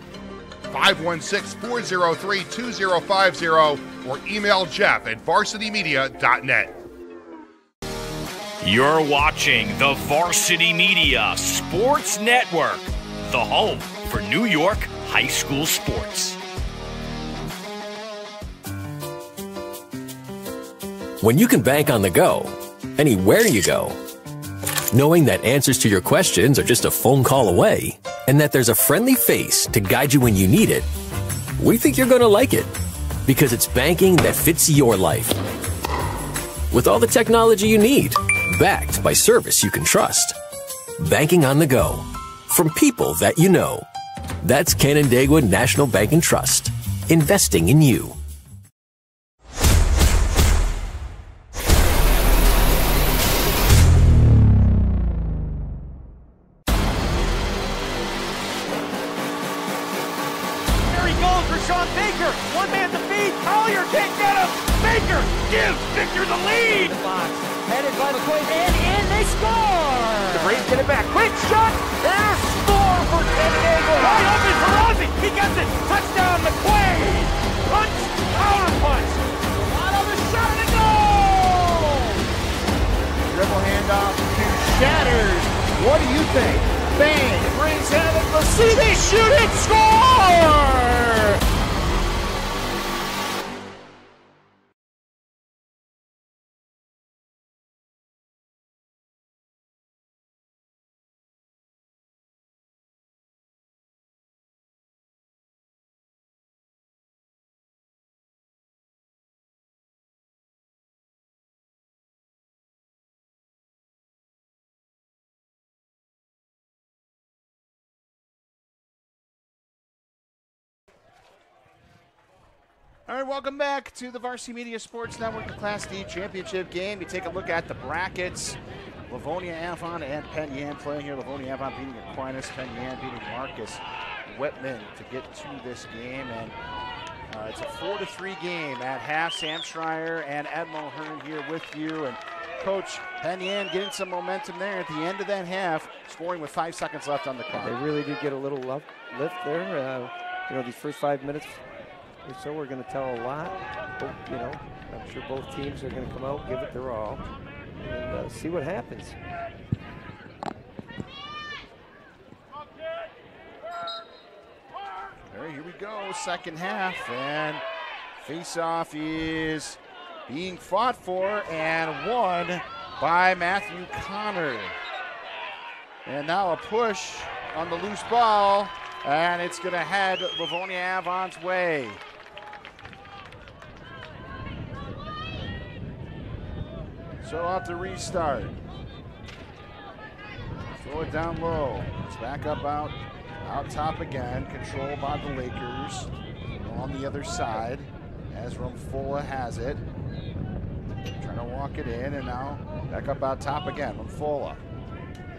516 403 2050 or email Jeff at varsitymedia.net. You're watching the Varsity Media Sports Network, the home for New York high school sports. When you can bank on the go, anywhere you go, knowing that answers to your questions are just a phone call away, and that there's a friendly face to guide you when you need it, we think you're going to like it because it's banking that fits your life. With all the technology you need, backed by service you can trust. Banking on the go from people that you know. That's Canandaigua National Bank and Trust, investing in you. All right, welcome back to the Varsity Media Sports Network, the Class D championship game. You take a look at the brackets. Livonia Avon and Penn Yan playing here. Livonia Avon beating Aquinas, Penn Yan beating Marcus Whitman to get to this game. And uh, it's a four to three game at half. Sam Schreier and Ed Mulhern here with you. And Coach Penn Yan getting some momentum there at the end of that half, scoring with five seconds left on the clock. They really did get a little lift there. Uh, you know, these first five minutes so we're going to tell a lot. Both, you know, I'm sure both teams are going to come out, give it their all, and uh, see what happens. Here we go, second half, and face-off is being fought for and won by Matthew Connor. And now a push on the loose ball, and it's going to head Livonia Avon's way. So off to restart. Throw it down low. It's back up out, out top again. Controlled by the Lakers. On the other side, as Rumfola has it. Trying to walk it in, and now back up out top again. Rumfola.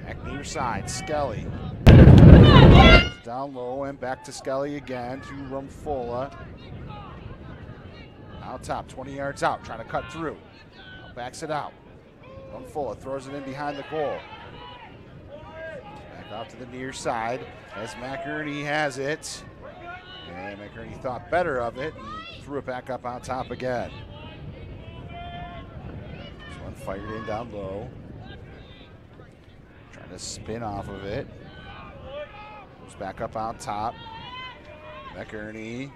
Back near side. Skelly. Down low and back to Skelly again to Rumfola. Out top, 20 yards out, trying to cut through. Backs it out. Rumfola throws it in behind the goal. Back out to the near side as McInerney has it. And McInerney thought better of it and threw it back up on top again. This one fired in down low. Trying to spin off of it. Goes back up on top. McInerney.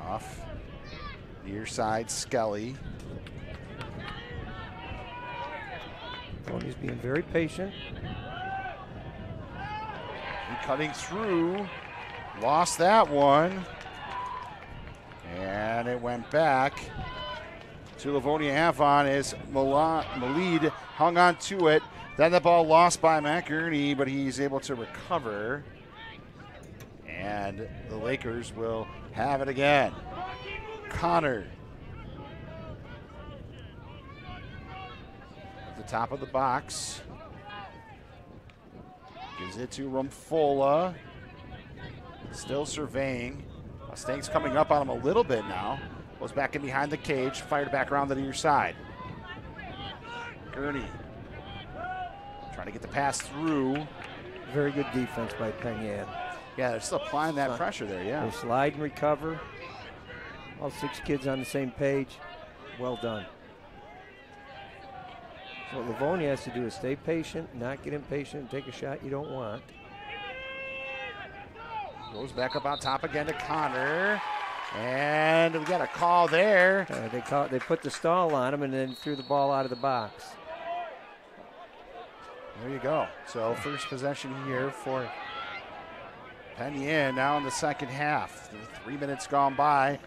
Off. Near side, Skelly. Tony's being very patient. He cutting through. Lost that one. And it went back to Livonia Avon as Malid hung on to it. Then the ball lost by McInerney, but he's able to recover. And the Lakers will have it again. Connor. At the top of the box. Gives it to Rumfola. Still surveying. Mustangs coming up on him a little bit now. Goes back in behind the cage, fired back around the near side. Gurney trying to get the pass through. Very good defense by Penn Yan. Yeah, they're still applying that pressure there, yeah. They slide and recover. All six kids on the same page. Well done. So what Livonia has to do is stay patient, not get impatient, take a shot you don't want. Goes back up on top again to Connor. And we got a call there. Uh, they call, they put the stall on him and then threw the ball out of the box. There you go. So first possession here for Penn Yan now in the second half. Three minutes gone by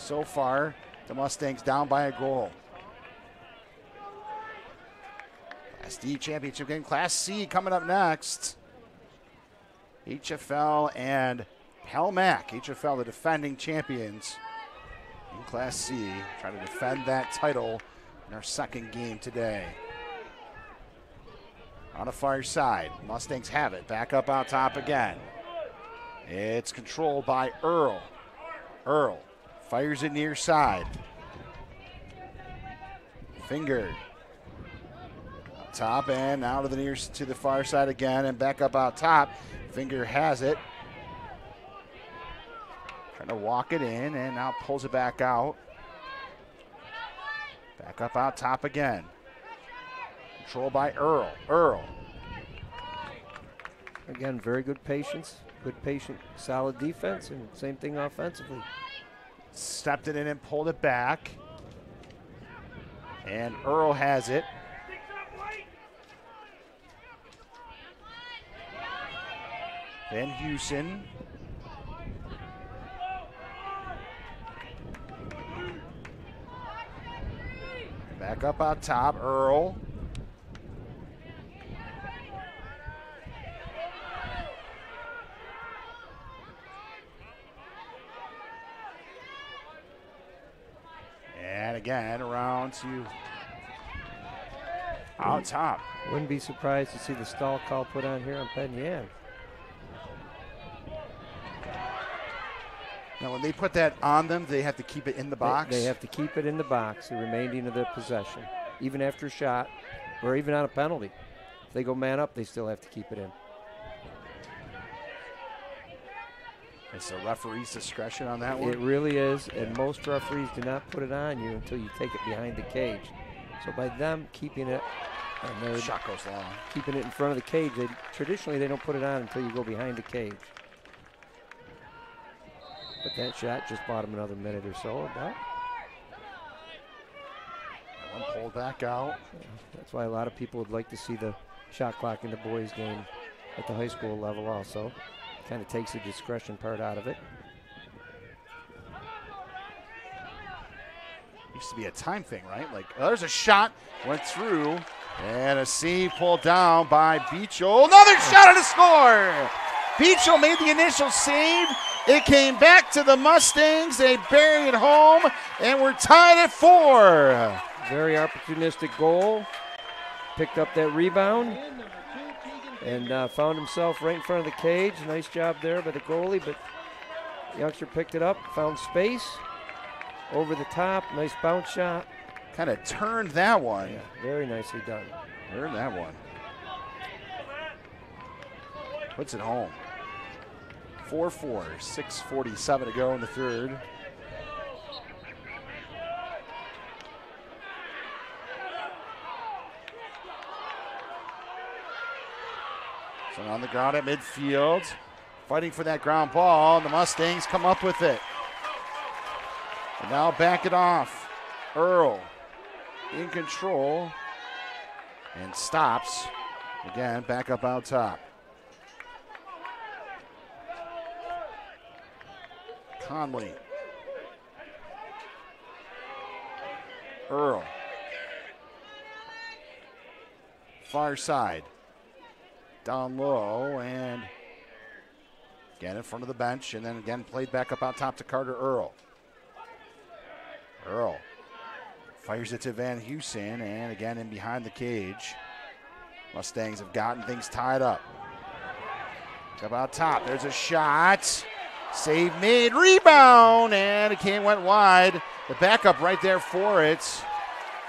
so far. The Mustangs down by a goal. Class D championship game. Class C coming up next. HFL and Helmac. HFL, the defending champions in Class C, trying to defend that title in our second game today. On a far side, Mustangs have it. Back up out top again. It's controlled by Earl. Earl fires it near side. Finger up top and out of the near to the far side again and back up out top. Finger has it. Trying to walk it in and now pulls it back out. Back up out top again. Controlled by Earl. Earl. Again, very good patience, good patient, solid defense, and same thing offensively. Stepped it in and pulled it back. And Earl has it. Van Heusen. Back up on top, Earl. And again, around to out top. Wouldn't be surprised to see the stall call put on here on Penn Yan. Now, when they put that on them, they have to keep it in the box. They, they have to keep it in the box, the remaining of their possession, even after a shot or even on a penalty. If they go man up, they still have to keep it in. It's a referee's discretion on that one. It really is, and most referees do not put it on you until you take it behind the cage. So by them keeping it, and they're Shot goes long. keeping it in front of the cage, they traditionally they don't put it on until you go behind the cage. But that shot just bought him another minute or so. About. One pulled back out. That's why a lot of people would like to see the shot clock in the boys' game at the high school level also. Kind of takes the discretion part out of it. Used to be a time thing, right? Like, oh, there's a shot, went through, and a save pulled down by Beechel. Another shot and a score! Beechel made the initial save. It came back to the Mustangs. They bury it home, and we're tied at four. Very opportunistic goal. Picked up that rebound and uh, found himself right in front of the cage. Nice job there by the goalie, but youngster picked it up, found space over the top. Nice bounce shot. Kind of turned that one. Yeah, very nicely done. Turned that one. Puts it home. 4 4, 6.47 to go in the third. On the ground at midfield, fighting for that ground ball, and the Mustangs come up with it. And now back it off. Earl in control and stops. Again, back up out top. Conley. Earl. Far side. Down low and again in front of the bench and then again played back up out top to Carter Earl. Earl fires it to Van Heusen and again in behind the cage. Mustangs have gotten things tied up. About top, there's a shot. Save made, rebound, and it came went wide. The backup right there for it.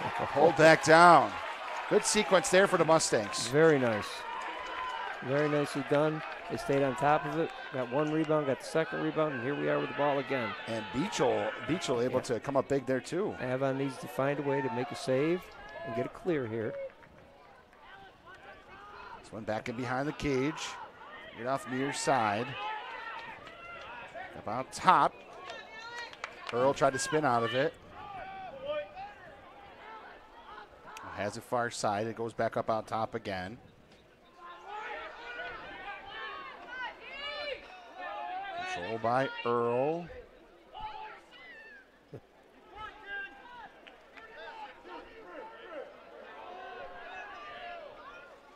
Hold back down. Good sequence there for the Mustangs. Very nice. Very nicely done. They stayed on top of it. Got one rebound, got the second rebound, and here we are with the ball again. And Beechel, Beechel able Yeah. to come up big there too. Avon needs to find a way to make a save and get it clear here. This one back in behind the cage. Get off near side. About top. Earl tried to spin out of it. Has it far side. It goes back up on top again. Control by Earl.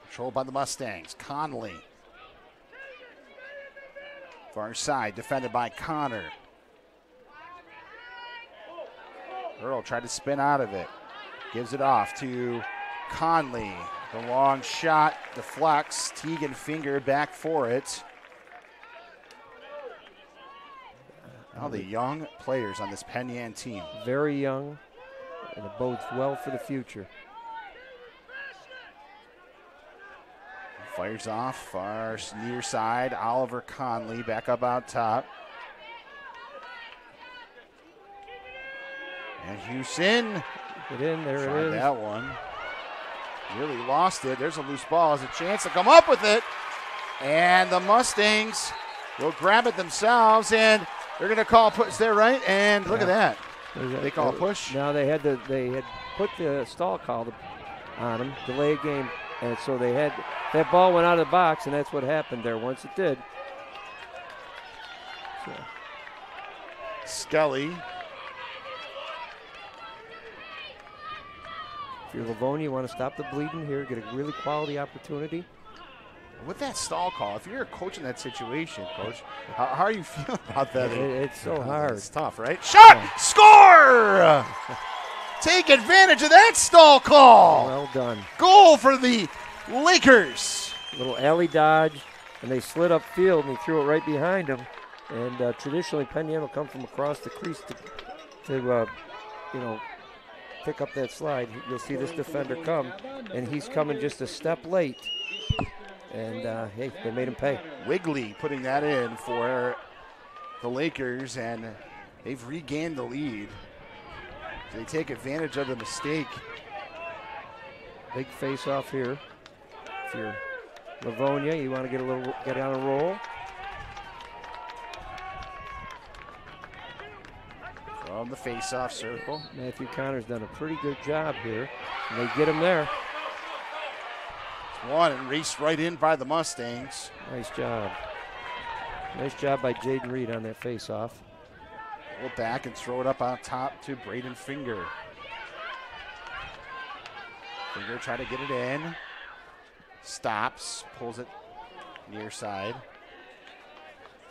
Controlled by the Mustangs. Conley. Far side, defended by Connor. Earl tried to spin out of it. Gives it off to Conley. The long shot deflects. Teagan finger back for it. Now the young players on this Penn Yan team. Very young, and it bodes well for the future. Fires off, far near side. Oliver Conley back up out top. And Houston Get in, there tried it is. that one. Really lost it. There's a loose ball. Has a chance to come up with it. And the Mustangs will grab it themselves, and they're going to call a push there, right? And look at that. A, they call a push. Now they had to, they had put the stall call on them, delay a game, and so they had that ball went out of the box, and that's what happened there. Once it did, so, Skelly. if you're Livonia, you want to stop the bleeding here, get a really quality opportunity. With that stall call, if you're a coach in that situation, coach, how, how are you <laughs> feeling about that? It- it's so hard. It's tough, right? Shot! Score! Take advantage of that stall call. Well done. Goal for the Lakers. Little alley dodge, and they slid up field, and he threw it right behind him. And uh, traditionally, Penn will come from across the crease to, to uh, you know, pick up that slide. You'll see this defender come, and he's coming just a step late. And uh, hey, they made him pay. Wiggly putting that in for the Lakers, and they've regained the lead. They take advantage of the mistake. Big face off here. If you're Livonia, you want to get a little get on a roll. From the face-off circle. Matthew Connor's done a pretty good job here. And they get him there. One and raced right in by the Mustangs. Nice job. Nice job by Jaden Reed on that face-off. Pull it back and throw it up on top to Braden Finger. Finger try to get it in. Stops, pulls it near side.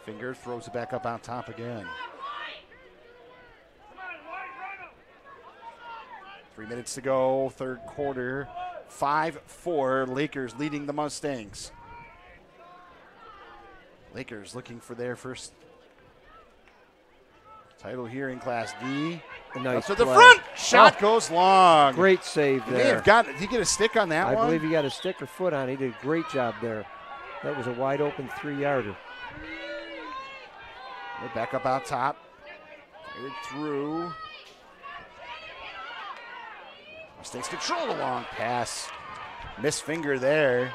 Finger throws it back up on top again. Three minutes to go, third quarter. 5 4, Lakers leading the Mustangs. Lakers looking for their first title here in Class D. A nice to the play. front. Shot Oh, goes long. Great save He there. may have got. Did he get a stick on that I one? I believe he got a stick or foot on. He did a great job there. That was a wide open three yarder. Back up out top. Cleared Mustangs control the long pass. Miss finger there.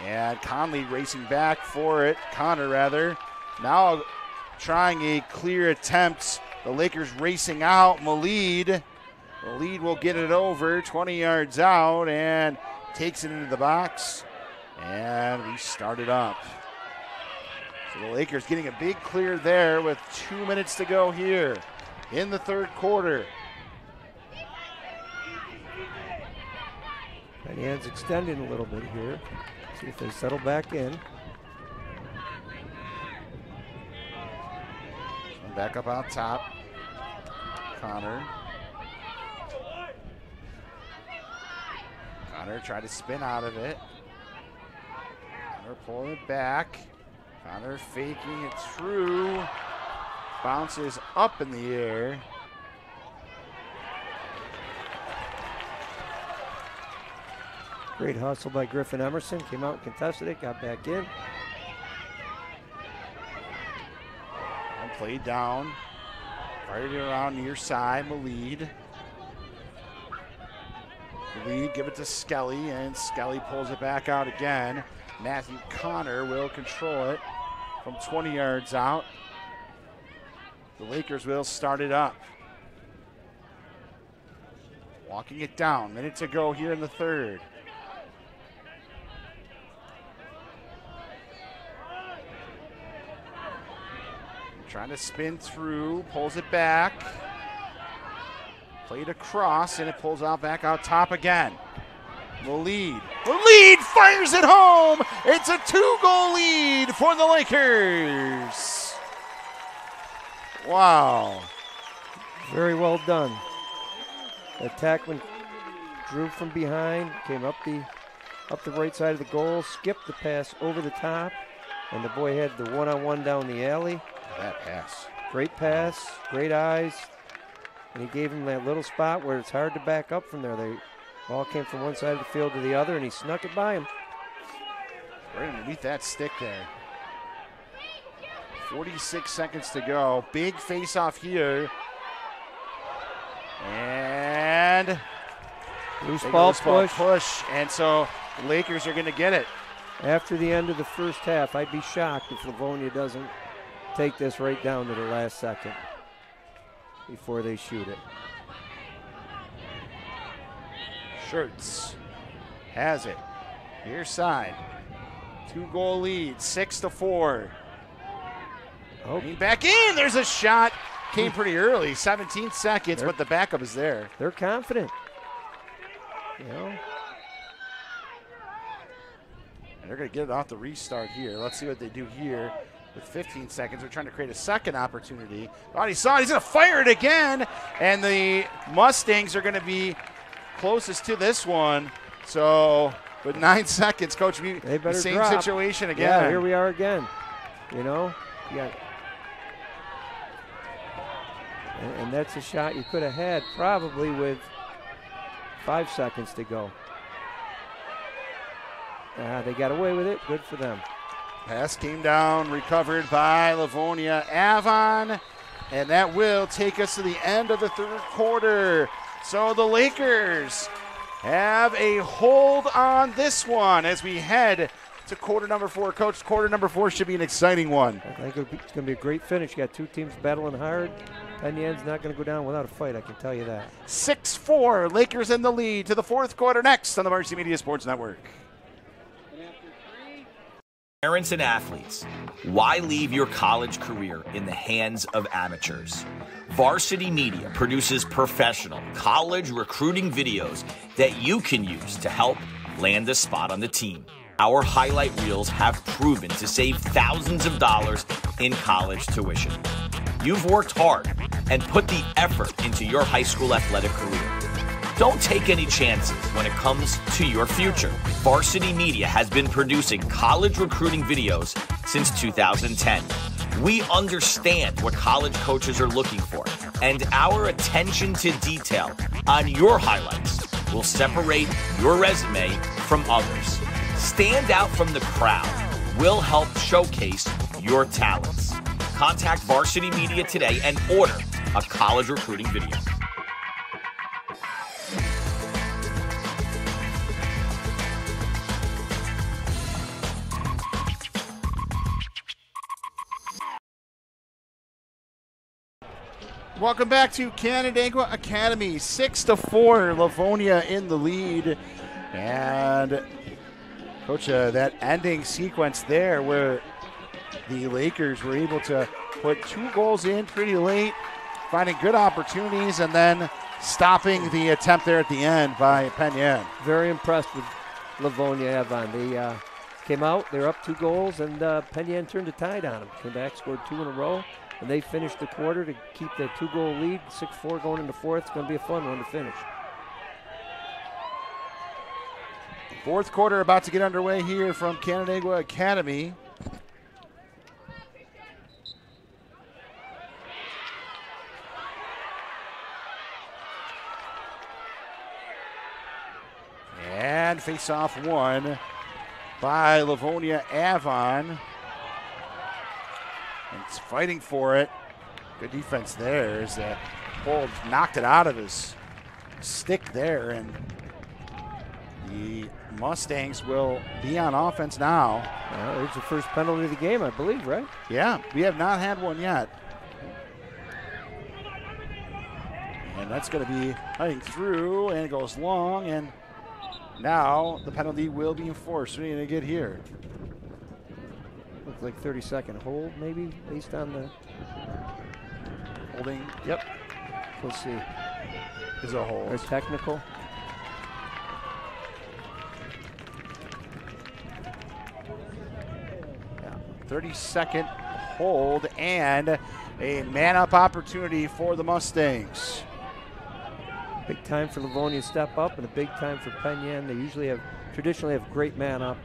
And Conley racing back for it. Connor, rather. Now trying a clear attempt. The Lakers racing out. Malid. Lead will get it over 20 yards out and takes it into the box. And we start it up. So the Lakers getting a big clear there with two minutes to go here in the third quarter. And hands extending a little bit here. See if they settle back in. Back up out top. Connor. Connor tried to spin out of it. Connor pulling it back. Connor faking it through. Bounces up in the air. Great hustle by Griffin Emerson. Came out and contested it, got back in. And played down. It around near side. Malid. Malid give it to Skelly, and Skelly pulls it back out again. Matthew Connor will control it from 20 yards out. The Lakers will start it up. Walking it down. Minute to go here in the third. Trying to spin through, pulls it back. Played across, and it pulls out back out top again. The lead. The lead fires it home. It's a two goal lead for the Lakers. Wow. Very well done. Attackman drew from behind, came up the up the right side of the goal, skipped the pass over the top, and the boy had the one-on-one down the alley. That pass. Great pass, great eyes, and he gave him that little spot where it's hard to back up from there. They ball came from one side of the field to the other, and he snuck it by him. Right underneath that stick there. 46 seconds to go. Big face off here. And Loose ball loose ball push. push. And so the Lakers are going to get it. After the end of the first half, I'd be shocked if Livonia doesn't take this right down to the last second before they shoot it. Shirts has it. Near side. Two goal lead, six to four. Oh. Back in. There's a shot. Came pretty early, 17 seconds, They're- but the backup is there. They're confident. You know, And they're going to get it off the restart here. Let's see what they do here with 15 seconds. They're trying to create a second opportunity. He saw it. He's going to fire it again. And the Mustangs are going to be closest to this one. So, with nine <laughs> seconds, Coach, we, they better same drop. situation again. Yeah, here we are again. You know, yeah. And, and that's a shot you could have had probably with five seconds to go. Ah, they got away with it. Good for them. Pass came down, recovered by Livonia Avon, and that will take us to the end of the third quarter. So the Lakers have a hold on this one as we head to quarter number four. Coach, quarter number four should be an exciting one. I think it's going to be a great finish. You got two teams battling hard. Penn Yan's not going to go down without a fight, I can tell you that. 6 4. Lakers in the lead to the fourth quarter next on the Varsity Media Sports Network. Parents and athletes, why leave your college career in the hands of amateurs? Varsity Media produces professional college recruiting videos that you can use to help land a spot on the team. Our highlight reels have proven to save thousands of dollars in college tuition. You've worked hard and put the effort into your high school athletic career. Don't take any chances when it comes to your future. Varsity Media has been producing college recruiting videos since 2010. We understand what college coaches are looking for, and our attention to detail on your highlights will separate your resume from others. Stand out from the crowd. We'll help showcase your talents. Contact Varsity Media today and order a college recruiting video. Welcome back to Canandaigua Academy. Six to four, Livonia in the lead, and coach, uh, that ending sequence there where the Lakers were able to put two goals in pretty late, finding good opportunities, and then stopping the attempt there at the end by Penn Yan. Very impressed with Livonia Avon. They uh, came out, they were up two goals, and uh, Penn Yan turned the tide on them. Came back, scored two in a row, and they finished the quarter to keep the two goal lead, 6 4 going into fourth. It's going to be a fun won to finish. Fourth quarter about to get underway here from Canandaigua Academy. And face off one by Livonia Avon. And it's fighting for it. Good defense there as uh, the Hold knocked it out of his stick there. And the Mustangs will be on offense now. Well, it's the first penalty of the game, I believe, right? Yeah, we have not had one yet. And that's going to be heading through and it goes long. And now the penalty will be enforced. You going to get here? Looks like 30 second hold, maybe, based on the. Holding. Yep. Let's see. Is a hold. Or technical. Yeah. 30 second hold and a man up opportunity for the Mustangs. Big time for Livonia to step up and a big time for Penn Yan. They usually have, traditionally have great man up.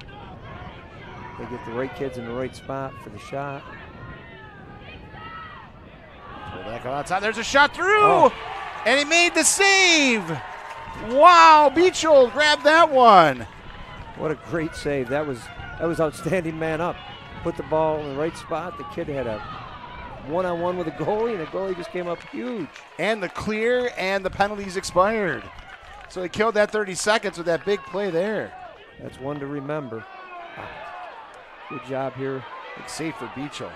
They get the right kids in the right spot for the shot. Back outside. There's a shot through, Oh. and he made the save. Wow, Beachel grabbed that one. What a great save. That was that was outstanding man up. Put the ball in the right spot. The kid had a one-on-one with the goalie, and the goalie just came up huge. And the clear and the penalties expired. So he killed that 30 seconds with that big play there. That's one to remember. Good job here. It's safe for Beachel.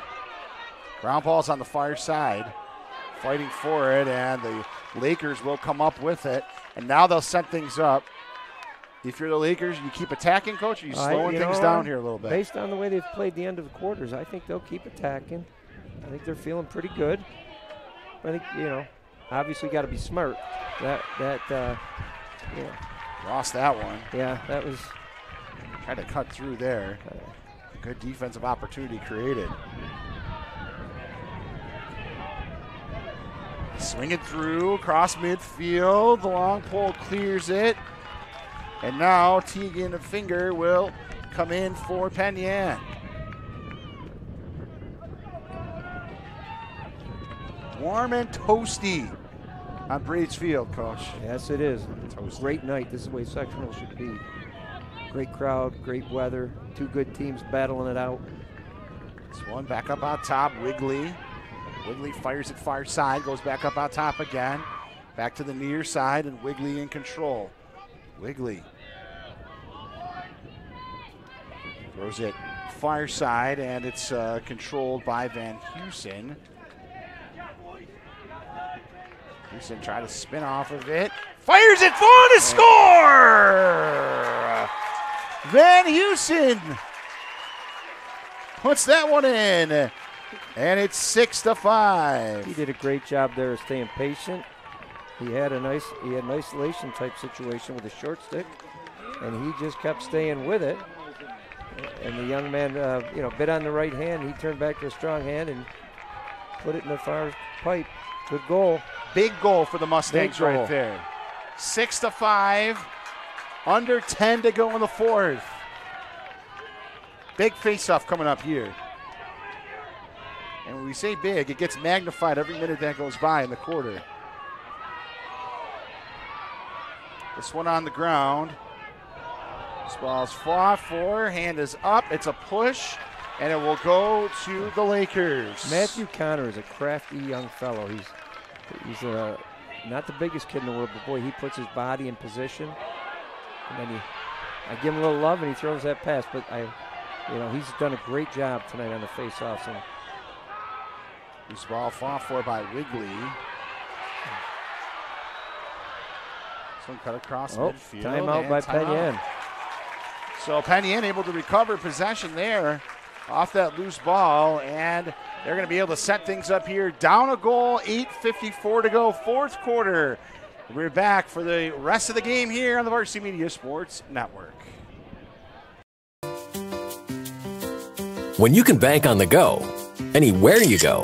Ground ball's on the far side, fighting for it, and the Lakers will come up with it. And now they'll set things up. If you're the Lakers, you keep attacking, coach, or you I- slowing you things know, down here a little bit? Based on the way they've played the end of the quarters, I think they'll keep attacking. I think they're feeling pretty good. I think you know, obviously, got to be smart. That that uh, yeah, Lost that one. yeah, that was Tried to cut through there. Good defensive opportunity created. Swing it through across midfield. The long pole clears it. And now Tegan Finger will come in for Penn Yan. Warm and toasty on Braves Field, Coach. yes, it is. Toasty. Great night. This is the way sectional should be. Great crowd, great weather. Two good teams battling it out. This one back up on top, Wiggly. Wiggly fires it far side, goes back up on top again. Back to the near side, and Wiggly in control. Wiggly throws it far side, and it's uh, controlled by Van Heusen. Houston try to spin off of it. Fires it for the score! Van Heusen puts that one in. And it's six to five. He did a great job there of staying patient. He had a nice he had an isolation type situation with a short stick, and he just kept staying with it. And the young man, uh, you know, bit on the right hand. He turned back to a strong hand and put it in the far pipe. Good goal. Big goal for the Mustangs right there. Six to five. Under 10 to go in the fourth. Big face-off coming up here. And when we say big, it gets magnified every minute that goes by in the quarter. This one on the ground. This ball's fought for. Hand is up. It's a push, and it will go to the Lakers. Matthew Connor is a crafty young fellow. He's he's uh, not the biggest kid in the world, but boy, he puts his body in position. And then he, I give him a little love, and he throws that pass. But I, you know, he's done a great job tonight on the faceoffs. And This ball fought for by Wigley. This one cut across oh, midfield. timeout by timeout. Penn Yan. So Penn Yan able to recover possession there off that loose ball, and they're going to be able to set things up here. Down a goal, 8.54 to go, fourth quarter. We're back for the rest of the game here on the Varsity Media Sports Network. When you can bank on the go, anywhere you go,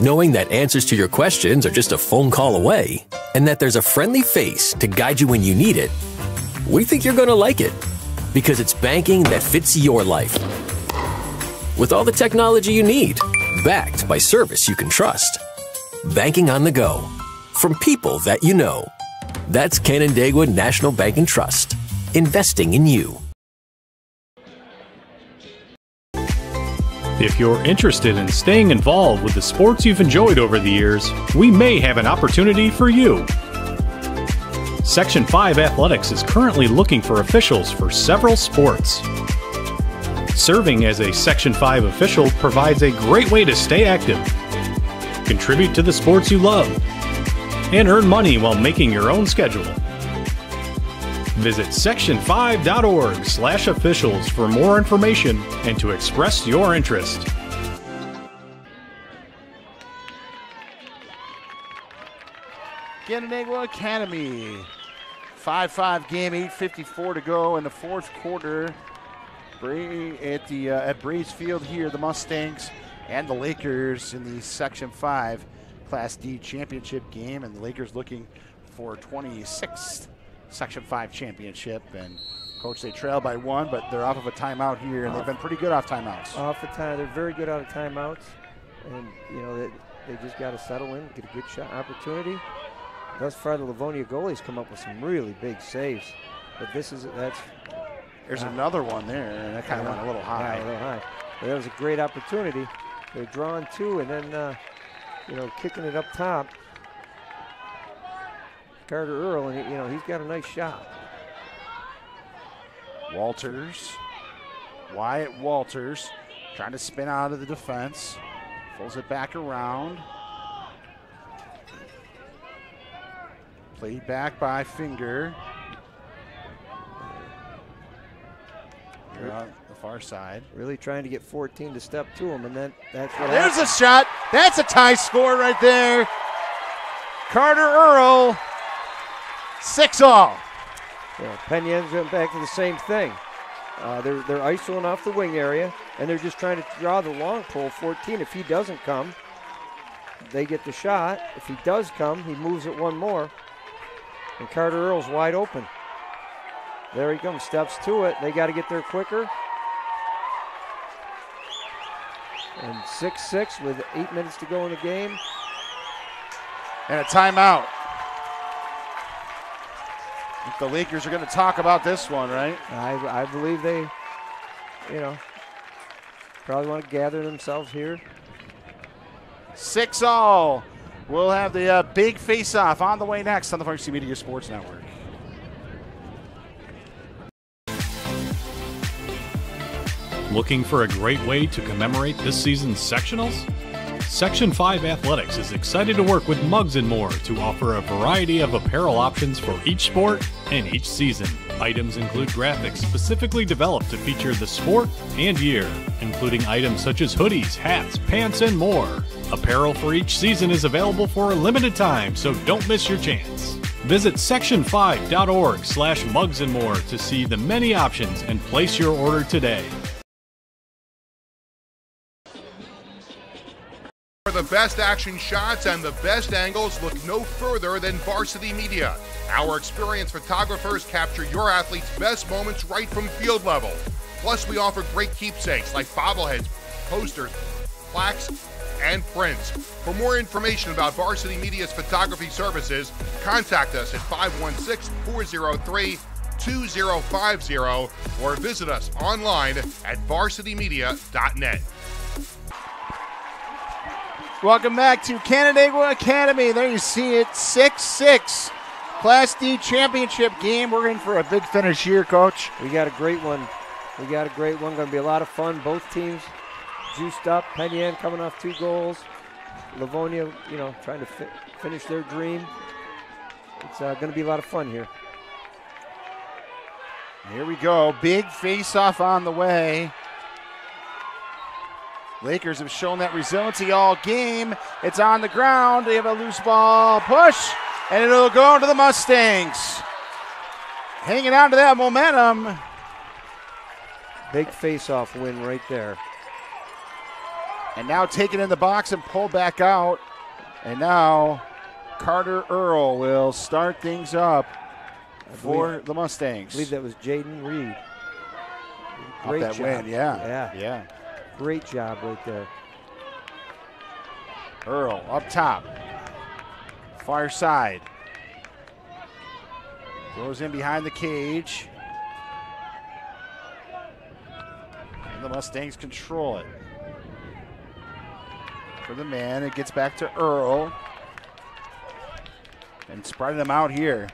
knowing that answers to your questions are just a phone call away, and that there's a friendly face to guide you when you need it, we think you're going to like it because it's banking that fits your life. With all the technology you need, backed by service you can trust. Banking on the go from people that you know. That's Canandaigua National Bank and Trust. Investing in you. If you're interested in staying involved with the sports you've enjoyed over the years, we may have an opportunity for you. Section 5 Athletics is currently looking for officials for several sports. Serving as a Section 5 official provides a great way to stay active, contribute to the sports you love, and earn money while making your own schedule. Visit section5.org slash officials for more information and to express your interest. Canandaigua Academy. 5-5 game, 8.54 to go in the fourth quarter. At the uh, at Braves Field here, the Mustangs and the Lakers in the Section 5 Class D championship game, and the Lakers looking for 26th Section 5 championship. And coach, they trail by one, but they're off of a timeout here, and they've been pretty good off timeouts. off the time, they're very good out of timeouts, and you know they, they just got to settle in, get a good shot opportunity. Thus far, the Livonia goalies come up with some really big saves, but this is that's There's uh, another one there, and that kind of went a little yeah, high. a little high. But that was a great opportunity. They're drawing two, and then uh, you know kicking it up top. Carter Earl, and you know he's got a nice shot. Walters, Wyatt Walters, trying to spin out of the defense, pulls it back around. Played back by Finger. The far side. Really trying to get 14 to step to him, and then that's what There's happened. a shot. That's a tie score right there. Carter Earl, six all. Yeah, Penn Yan's going back to the same thing. Uh, they're they're isoing off the wing area, and they're just trying to draw the long pole 14. If he doesn't come, they get the shot. If he does come, he moves it one more, and Carter Earl's wide open. There he comes, steps to it. They got to get there quicker. And 6-6 with eight minutes to go in the game. And a timeout. If the Lakers are going to talk about this one, right? I, I believe they, you know, probably want to gather themselves here. Six all. We'll have the uh, big face-off on the way next on the Varsity Media Sports Network. Looking for a great way to commemorate this season's sectionals? Section 5 Athletics is excited to work with Mugs and More to offer a variety of apparel options for each sport and each season. Items include graphics specifically developed to feature the sport and year, including items such as hoodies, hats, pants, and more. Apparel for each season is available for a limited time, so don't miss your chance. Visit section5.org slash mugs and more to see the many options and place your order today. The best action shots and the best angles, look no further than Varsity Media. Our experienced photographers capture your athletes' best moments right from field level. Plus, we offer great keepsakes like bobbleheads, posters, plaques, and prints. For more information about Varsity Media's photography services, contact us at 516 403 2050 or visit us online at varsitymedia.net. Welcome back to Canandaigua Academy. There you see it, 6 6. Class D championship game. We're in for a big finish here, Coach. We got a great one. We got a great one. Going to be a lot of fun. Both teams juiced up. Penn Yan coming off two goals. Livonia, you know, trying to fi- finish their dream. It's uh, going to be a lot of fun here. Here we go. Big face off on the way. Lakers have shown that resiliency all game. It's on the ground. They have a loose ball push, and it'll go to the Mustangs. Hanging on to that momentum. Big face-off win right there. And now taken in the box and pulled back out. And now Carter Earl will start things up for believe- the Mustangs. I believe that was Jaden Reed. Great that job. win, yeah. Yeah. Yeah. Great job right there. Earl up top. Far side. Goes in behind the cage. And the Mustangs control it. For the man, it gets back to Earl. And spreading them out here.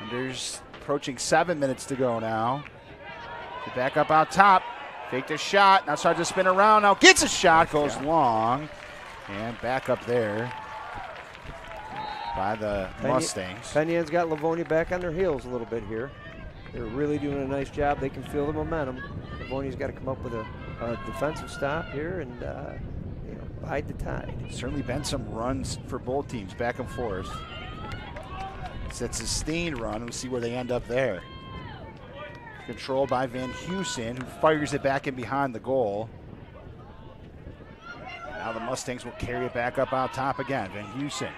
And there's approaching seven minutes to go now. Back up out top. Faked a shot. Now starts to spin around. Now gets a shot. Goes long. And back up there by the Penn- Mustangs. Penn Yan's got Livonia back on their heels a little bit here. They're really doing a nice job. They can feel the momentum. Livonia's got to come up with a, a defensive stop here and uh, you know bide the tide. Certainly been some runs for both teams back and forth. It's that sustained run. We'll see where they end up there. Controlled by Van Heusen, who fires it back in behind the goal. Now the Mustangs will carry it back up out top again. Van Heusen.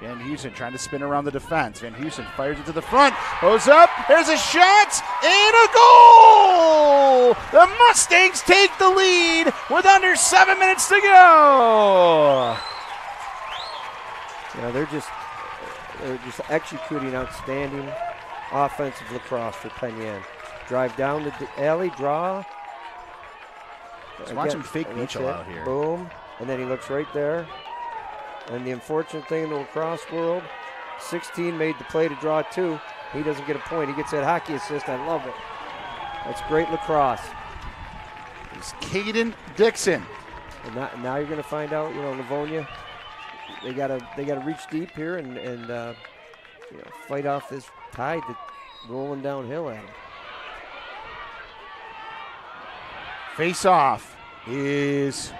Van Heusen trying to spin around the defense. Van Heusen fires it to the front. Goes up. There's a shot and a goal. The Mustangs take the lead with under seven minutes to go. You know they're just they're just executing outstanding offensive lacrosse for Penn Yan. Drive down the alley, draw. Let's watch him fake Mitchell out here. Boom, and then he looks right there. And the unfortunate thing in the lacrosse world, 16 made the play to draw two. He doesn't get a point. He gets that hockey assist. I love it. That's great lacrosse. It's Caden Dixon. And now, now you're going to find out, you know, Livonia, they got to they got to reach deep here and and uh, you know fight off this tide that's rolling downhill at them. Face off is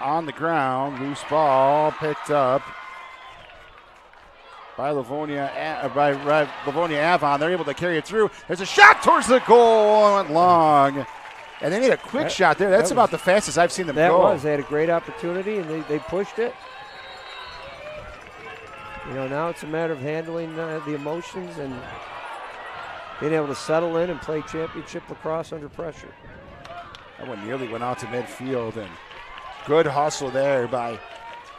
on the ground. Loose ball picked up by Livonia, uh, by, by Livonia Avon. They're able to carry it through. There's a shot towards the goal went long. And they made a quick That- shot there. That's that about was- the fastest I've seen them That go. was. They had a great opportunity and they, they pushed it. You know, now it's a matter of handling uh, the emotions and being able to settle in and play championship lacrosse under pressure. That one nearly went out to midfield, and good hustle there by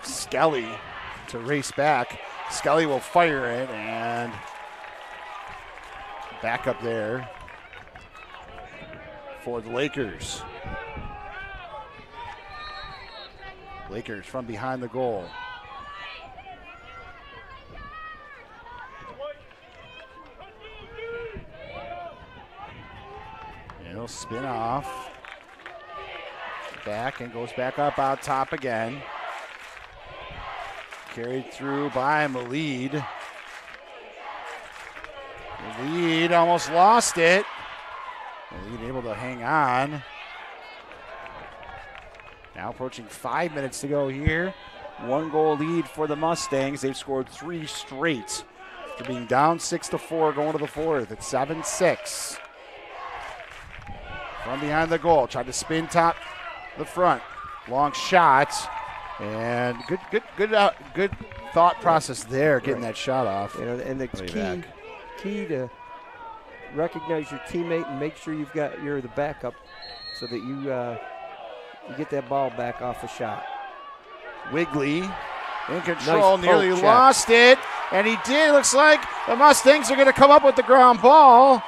Skelly to race back. Skelly will fire it, and back up there for the Lakers. Lakers from behind the goal. And It'll spin off. Back and goes back up out top again. Carried through by Malid. Malid almost lost it. Malid able to hang on. Now approaching five minutes to go here. One goal lead for the Mustangs. They've scored three straight. After being down six to four going to the fourth. It's 7 6. From behind the goal. Tried to spin top the front. Long shots. And good good good uh, good thought process there, getting that shot off. You know, and the Play key back. key to recognize your teammate and make sure you've got you're the backup, so that you uh, you get that ball back off a shot. Wiggly in control, Nice nearly check. lost it, and he did. Looks like the Mustangs are going to come up with the ground ball.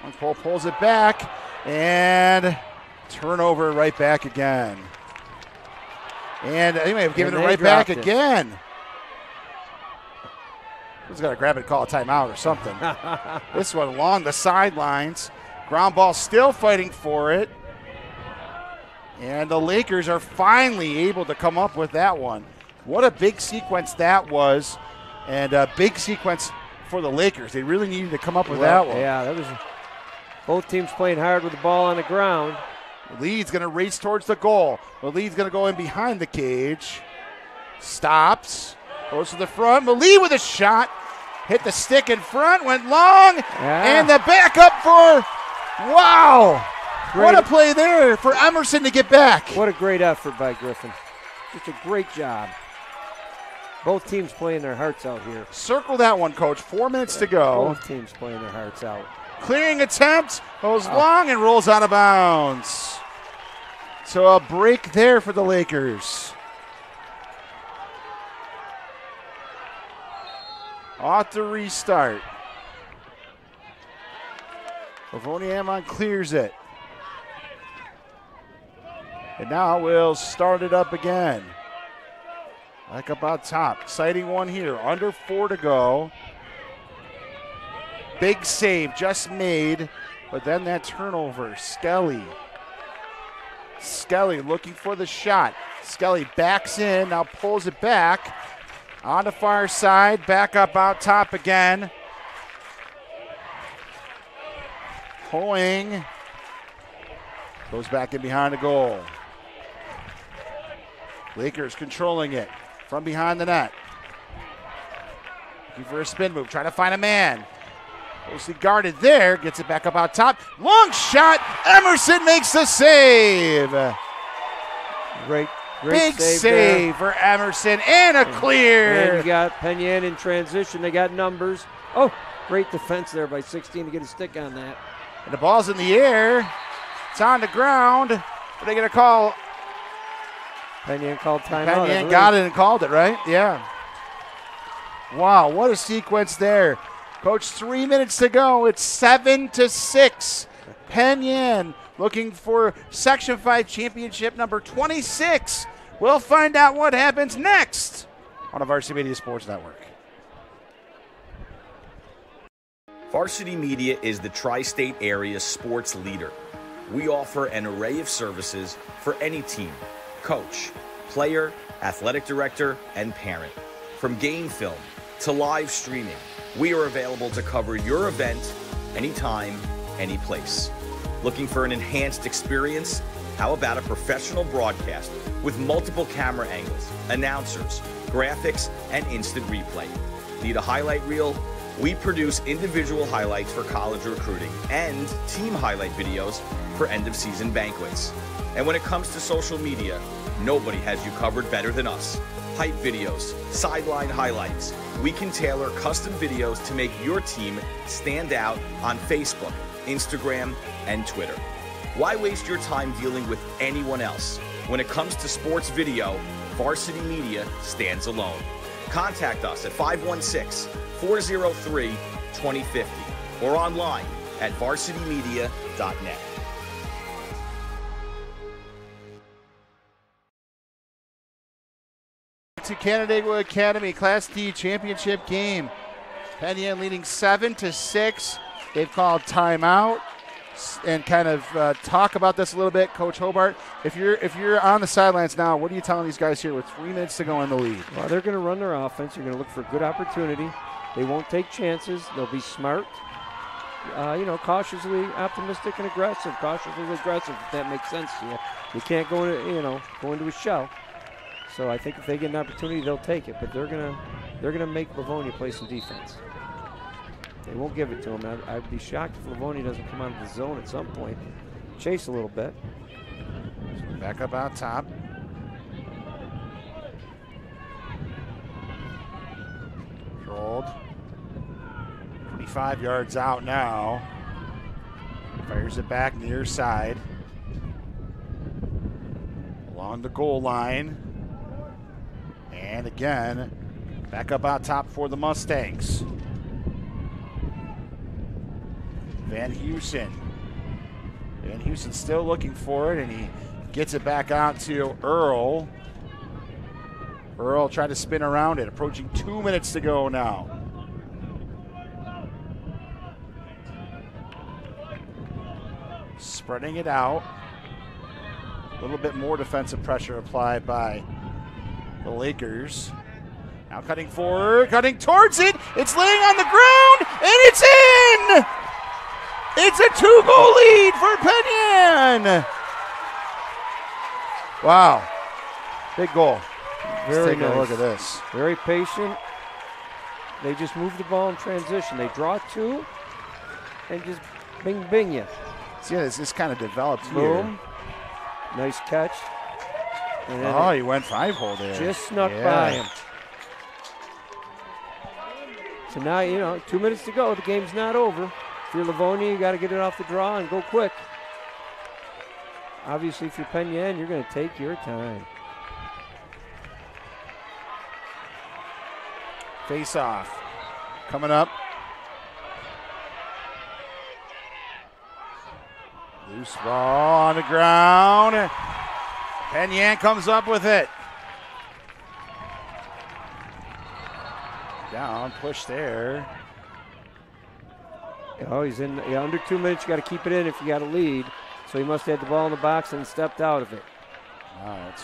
One pole pulls it back, and turnover right back again. And he may have given it right back it. again. He's got to grab it and call a timeout or something. <laughs> this one along the sidelines. Ground ball still fighting for it. And the Lakers are finally able to come up with that one. What a big sequence that was. And a big sequence for the Lakers. They really needed to come up with Well, that one. Yeah, that was both teams playing hard with the ball on the ground. Lead's going to race towards the goal. Lead's going to go in behind the cage. Stops. Goes to the front. Malie with a shot. Hit the stick in front. Went long. Yeah. And the backup for. Wow. What a play there for Emerson to get back. What a great effort by Griffin. Just a great job. Both teams playing their hearts out here. Circle that one, coach. Four minutes to go. Both teams playing their hearts out. Clearing attempt goes long and rolls out of bounds. So a break there for the Lakers. Ought to restart. Livonia Avon clears it. And now we'll start it up again. Back up on top. Exciting one here. Under four to go. Big save just made, but then that turnover. Skelly. Skelly looking for the shot. Skelly backs in, now pulls it back. On the far side, back up out top again. Hoing goes back in behind the goal. Lakers controlling it from behind the net. Looking for a spin move, trying to find a man. Closely guarded there, gets it back up out top. Long shot. Emerson makes the save. Great, great Big save, save, for Emerson and a clear. And you got Penn Yan in transition. They got numbers. Oh, great defense there by 16 to get a stick on that. And the ball's in the air. It's on the ground. Are they to call? Penn Yan called timeout. Penn Yan got it and called it, right? Yeah. Wow, what a sequence there. Coach, three minutes to go. It's seven to six. Penn Yan looking for Section 5 championship number 26. We'll find out what happens next on the Varsity Media Sports Network. Varsity Media is the tri state area sports leader. We offer an array of services for any team coach, player, athletic director, and parent. From game film to live streaming, we are available to cover your event anytime, any place. Looking for an enhanced experience? How about a professional broadcast with multiple camera angles, announcers, graphics, and instant replay? Need a highlight reel? We produce individual highlights for college recruiting and team highlight videos for end of season banquets. And when it comes to social media, nobody has you covered better than us. Hype videos, sideline highlights. We can tailor custom videos to make your team stand out on Facebook, Instagram, and Twitter. Why waste your time dealing with anyone else? When it comes to sports video, Varsity Media stands alone. Contact us at 516 403 2050 or online at varsitymedia.net. to Canandaigua Academy Class D championship game. Penn Yan leading seven to six. They've called timeout. and kind of uh, talk about this a little bit, Coach Hobart. If you're if you're on the sidelines now, what are you telling these guys here with three minutes to go in the lead? Well, they're going to run their offense. They're going to look for a good opportunity. They won't take chances. They'll be smart. Uh, you know, cautiously optimistic and aggressive. Cautiously aggressive, if that makes sense to you. You can't go into, you know, go into a shell. So I think if they get an opportunity, they'll take it. But they're gonna, they're gonna make Livonia play some defense. They won't give it to them. I'd, I'd be shocked if Livonia doesn't come out of the zone at some point, chase a little bit. Back up out top. Controlled. 25 yards out now. Fires it back near side. Along the goal line. And again, back up on top for the Mustangs. Van Heusen. Van Heusen still looking for it, and he gets it back out to Earl. Earl trying to spin around it, approaching two minutes to go now. Spreading it out. A little bit more defensive pressure applied by the Lakers. Now cutting forward, cutting towards it. It's laying on the ground, and it's in! It's a two goal lead for Penn Yan! Wow. Big goal. Very Let's take nice. a look at this. Very patient. They just move the ball in transition. They draw two and just bing bing you. See, this is kind of developed Boom. Nice catch. Oh, he went five hole there. just snuck Yeah. by him. So now, you know, two minutes to go. The game's not over. If you're Livonia, you got to get it off the draw and go quick. Obviously, if you're Penn Yan, you're going to take your time. Face off. Coming up. Loose ball on the ground. Penn Yan comes up with it. Down, push there. Oh, he's in yeah, under two minutes. You got to keep it in if you got a lead. So he must have had the ball in the box and stepped out of it. All right.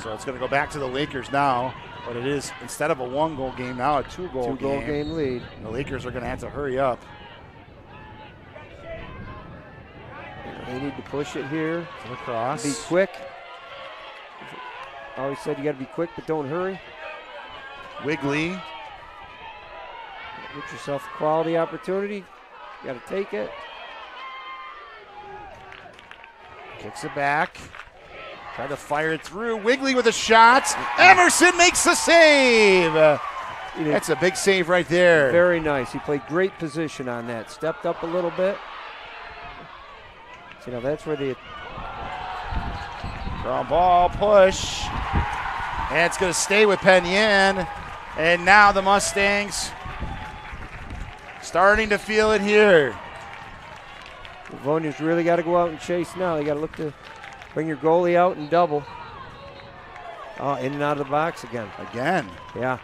So it's going to go back to the Lakers now, but it is instead of a one goal game now a two goal Two goal game lead. And the Lakers are going to have to hurry up. They need to push it here. Across. Be quick. Always said you got to be quick, but don't hurry. Wiggly. Get yourself a quality opportunity. You got to take it. Kicks it back. Try to fire it through. Wiggly with a shot. Mm-hmm. Emerson makes the save. That's a big save right there. Very nice. He played great position on that. Stepped up a little bit. So, you know, that's where the Draw ball, push. And it's going to stay with Penn Yan. And now the Mustangs starting to feel it here. Livonia's really got to go out and chase now. They got to look to bring your goalie out and double. Oh, in and out of the box again. Again. Yeah.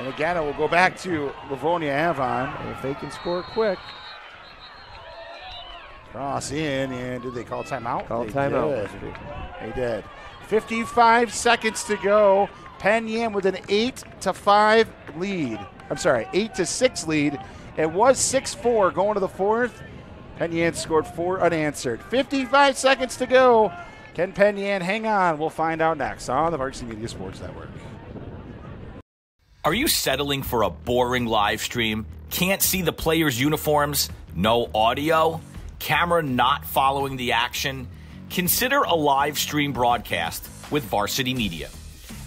And again, it will go back to Livonia Avon. And if they can score quick. Cross in, and did they call timeout? Call they timeout. Did. They did. 55 seconds to go. Penn with an eight to five lead. I'm sorry, eight to six lead. It was 6-4 going to the fourth. Penn scored four unanswered. 55 seconds to go. Can Penn hang on? We'll find out next on the Varsity Media Sports Network. Are you settling for a boring live stream? Can't see the players' uniforms? No audio? Camera not following the action? Consider a live stream broadcast with Varsity Media.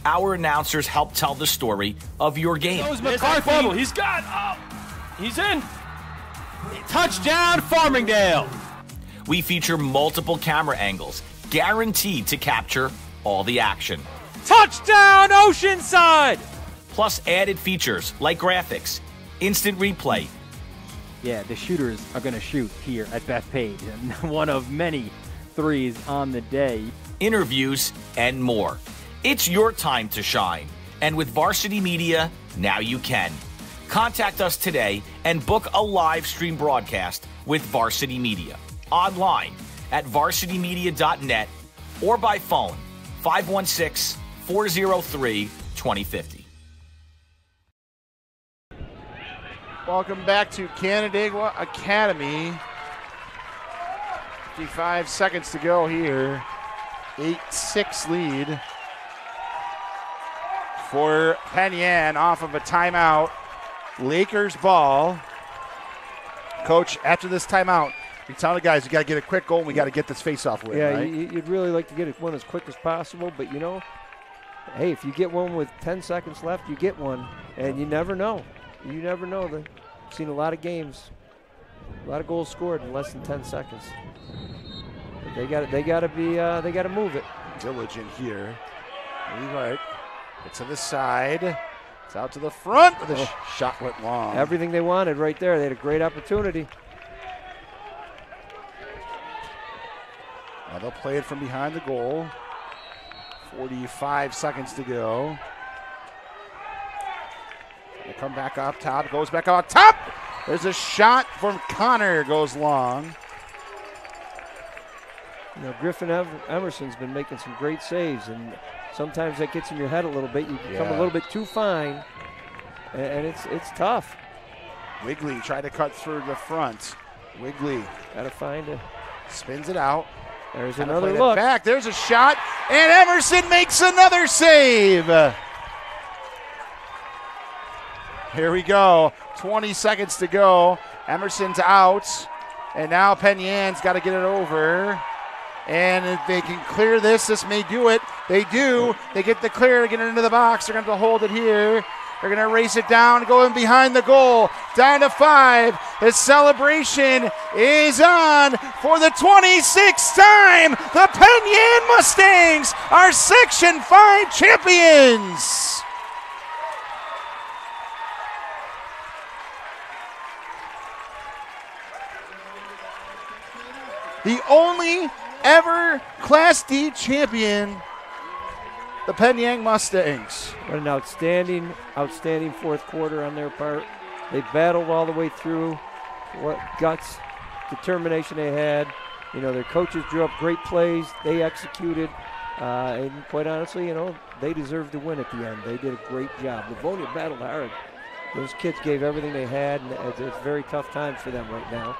Our announcers help tell the story of your game. Goes McCarthy. He's got. Oh, he's in. Touchdown, Farmingdale. We feature multiple camera angles, guaranteed to capture all the action. Touchdown, Oceanside. Plus added features like graphics, instant replay, Yeah, the shooters are going to shoot here at Bethpage, <laughs> one of many threes on the day. interviews, and more. It's your time to shine. And with Varsity Media, now you can. Contact us today and book a live stream broadcast with Varsity Media online at varsitymedia.net or by phone 516 403 2050. Welcome back to Canandaigua Academy. 55 seconds to go here. 8 6 lead for Penn Yan off of a timeout. Lakers ball. Coach, after this timeout, you tell the guys you got to get a quick goal. and We got to get this face-off win. Yeah, right? you'd really like to get one as quick as possible, but you know, hey, if you get one with 10 seconds left, you get one, and you never know. You never know. The, seen a lot of games, a lot of goals scored in less than 10 seconds. But they got to they got to be uh, they got to move it. Diligent here. Levi it's to the side. It's out to the front. The Oh. sh- shot went long. Everything they wanted right there. They had a great opportunity. Now they'll play it from behind the goal. 45 seconds to go. Come back up top. Goes back up top. There's a shot from Connor. Goes long. You know, Griffin Emerson's been making some great saves, and sometimes that gets in your head a little bit. You become Yeah. a little bit too fine, and, and it's it's tough. Wiggly tried to cut through the front. Wiggly got to find it. Spins it out. There's Gotta another look. Back. There's a shot, and Emerson makes another save. Here we go. 20 seconds to go. Emerson's out, and now Penn Yan's got to get it over. And if they can clear this, this may do it. They do. They get the clear to get it into the box. They're going to hold it here. They're going to race it down, going behind the goal. Down to five. The celebration is on for the 26th time. The Penn Yan Mustangs are Section 5 champions. The only ever Class D champion, the Penn Yan Mustangs. What an outstanding, outstanding fourth quarter on their part. They battled all the way through. What guts, determination they had. You know, their coaches drew up great plays. They executed. Uh, and quite honestly, you know, they deserved to win at the end. They did a great job. Livonia battled hard. Those kids gave everything they had, and it's, a very tough time for them right now.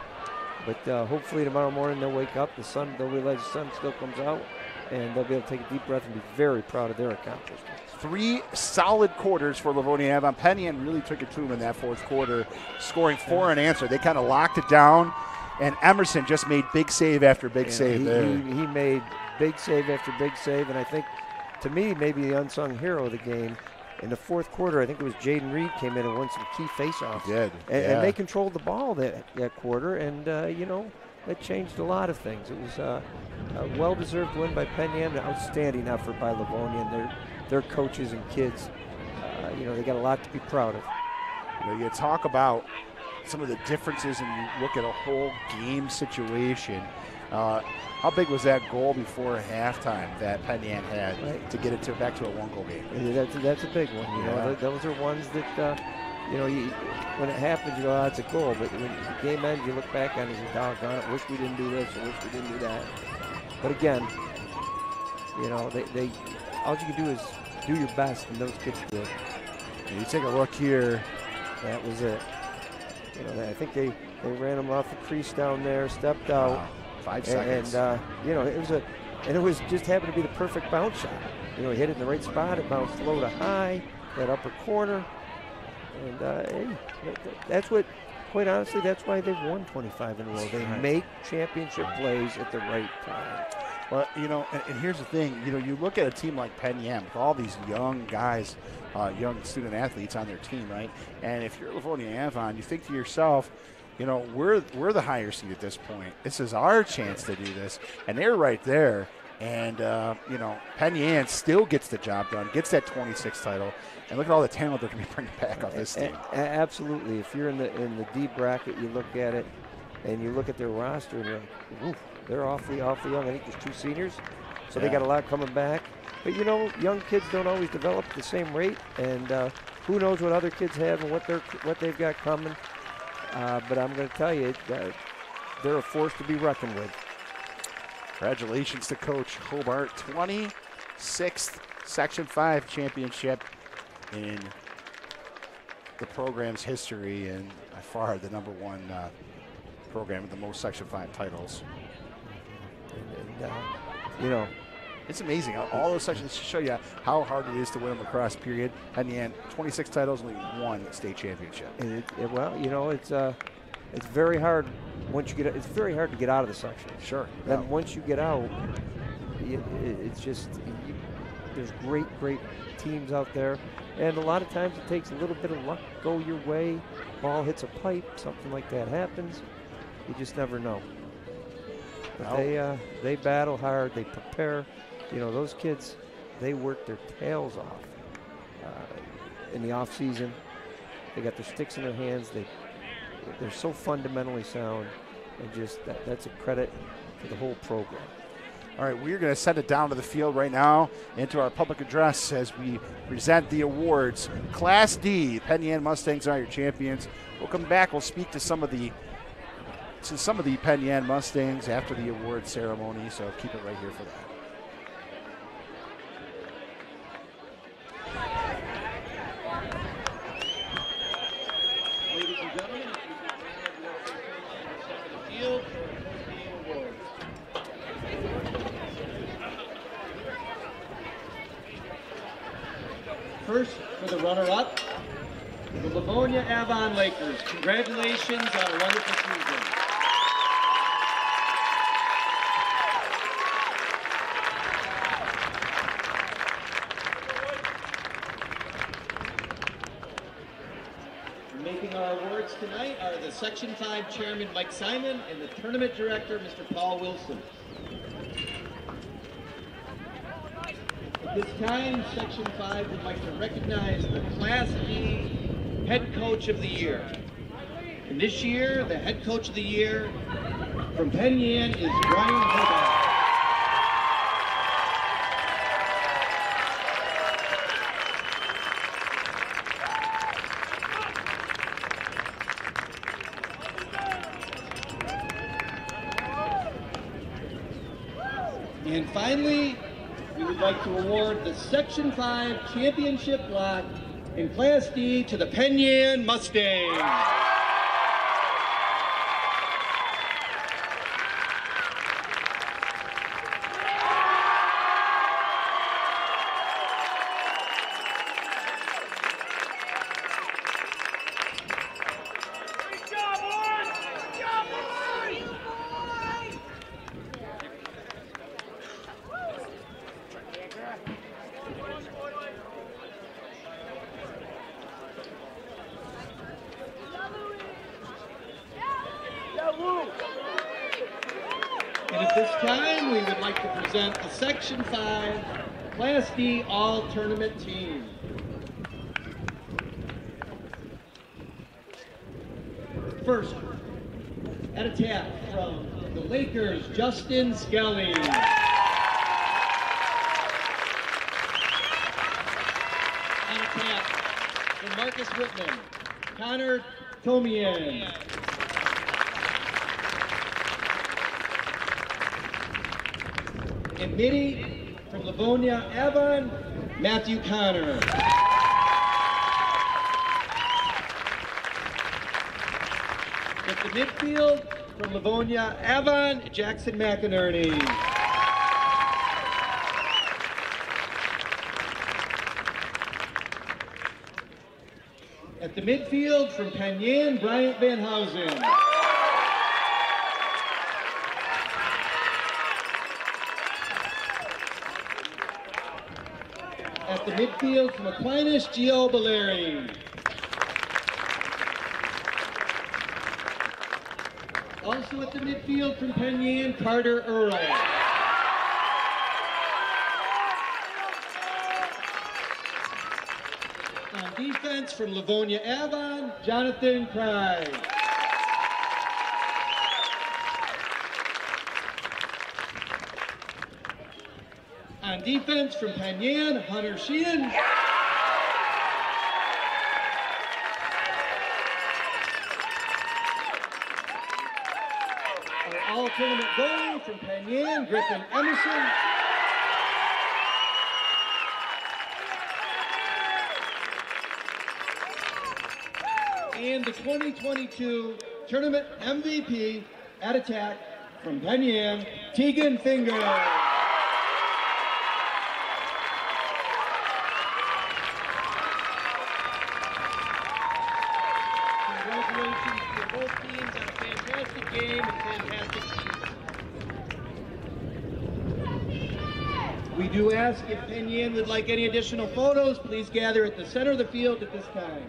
But uh, hopefully tomorrow morning they'll wake up. The sun, they'll realize the sun still comes out, and they'll be able to take a deep breath and be very proud of their accomplishment. Three solid quarters for Livonia Avon. Yan really took it to them in that fourth quarter, scoring four unanswered. They kind of locked it down, and Emerson just made big save after big know, save he, there. He, he made big save after big save, and I think, to me, maybe the unsung hero of the game. In the fourth quarter, I think it was Jaden Reed came in and won some key faceoffs. He did, and, yeah. and they controlled the ball that that quarter, and uh, you know that changed a lot of things. It was uh, a well-deserved win by Penn Yan, an outstanding effort by Livonia and their their coaches and kids. Uh, you know they got a lot to be proud of. You, know, you talk about some of the differences and you look at a whole game situation. Uh, how big was that goal before halftime that Penn Yan had Right. to get it to back to a one-goal game? And That's, that's a big one. You Yeah. Th- those are ones that, uh, you know, you, when it happens, you go, oh, it's a goal. But when the game ends, you look back on it and you doggone it, wish we didn't do this or wish we didn't do that. But again, you know, they, they all you can do is do your best, and those kids did. You take a look here. That was it. You know, I think they, they ran him off the crease down there, stepped out. Wow. Five and, seconds. And, uh, you know, it was a, and it was just happened to be the perfect bounce shot. You know, he hit it in the right spot. It bounced low to high, that upper corner. And uh, hey, that- that- that's what, quite honestly, that's why they've won 25 in a row. They make championship plays at the right time. Well, you know, and, and here's the thing. You know, you look at a team like Penn Yan with all these young guys, uh, young student athletes on their team, right? And if you're Livonia Avon, you think to yourself, you know, we're we're the higher seed at this point. This is our chance to do this, and they're right there. And uh, you know, Penn Yan still gets the job done, gets that 26 title, and look at all the talent they're going to be bringing back off this team. absolutely. If you're in the in the D bracket, you look at it, and you look at their roster, and you're like, Oof, they're awfully awfully young. I think there's two seniors, so they got a lot coming back. But you know, young kids don't always develop at the same rate, and uh, who knows what other kids have and what they're what they've got coming. Uh, but I'm going to tell you, they're a force to be reckoned with. Congratulations to Coach Hobart. 26th Section 5 championship in the program's history, and by far the number one uh, program with the most Section 5 titles. And, uh, you know, It's amazing. All those sections show you how hard it is to win a lacrosse period. In the end, 26 titles, only one state championship. And it, it- well, you know, it's uh, it's very hard once you get. It's very hard to get out of the section. Sure. Then yeah. once you get out, you, it, it's just you, there's great, great teams out there, and a lot of times it takes a little bit of luck to go your way. Ball hits a pipe, something like that happens. You just never know. But they uh, they battle hard. They prepare. You know, those kids, they work their tails off uh, in the off season. They got their sticks in their hands. They they're so fundamentally sound, and just that, that's a credit to the whole program. All right, we're going to send it down to the field right now into our public address as we present the awards. Class D, Penn Yan Mustangs are your champions. We'll come back. We'll speak to some of the to some of the Penn Yan Mustangs after the award ceremony. So keep it right here for that. Ladies and gentlemen, if you can stand, we'll take the field for the awards. First, for the runner-up, the Livonia Avon Lakers. Congratulations on a wonderful season. Making our awards tonight are the Section 5 Chairman Mike Simon and the Tournament Director Mr. Paul Wilson. This time, Section 5 would like to recognize the Class D Head Coach of the Year. And this year, the Head Coach of the Year from Penn Yan is Brian Hobart. And finally, we would like to award the Section 5 Championship Block in Class D to the Penn Yan Mustangs. And at this time, we would like to present the Section 5 Class D All Tournament Team. First, at a tap from the Lakers, Justin Skelly. On a tap from Marcus Whitman, Connor Tomian. Midi from Livonia Avon, Matthew Connor. At the midfield from Livonia Avon, Jackson McInerney. At the midfield from Penn Bryant Van Heusen. Midfield from Aquinas, Gio Valeri. Also at the midfield from Penn Yan, Carter Earl. On defense from Livonia Avon, Jonathan Cry. defense from Penn Yan, Hunter Sheehan. Yeah! Our all-tournament goalie from Penn Yan, Griffin Emerson. And the 2022 tournament MVP at attack from Penn Yan, Tegan Finger. Yan would like any additional photos, please gather at the center of the field at this time.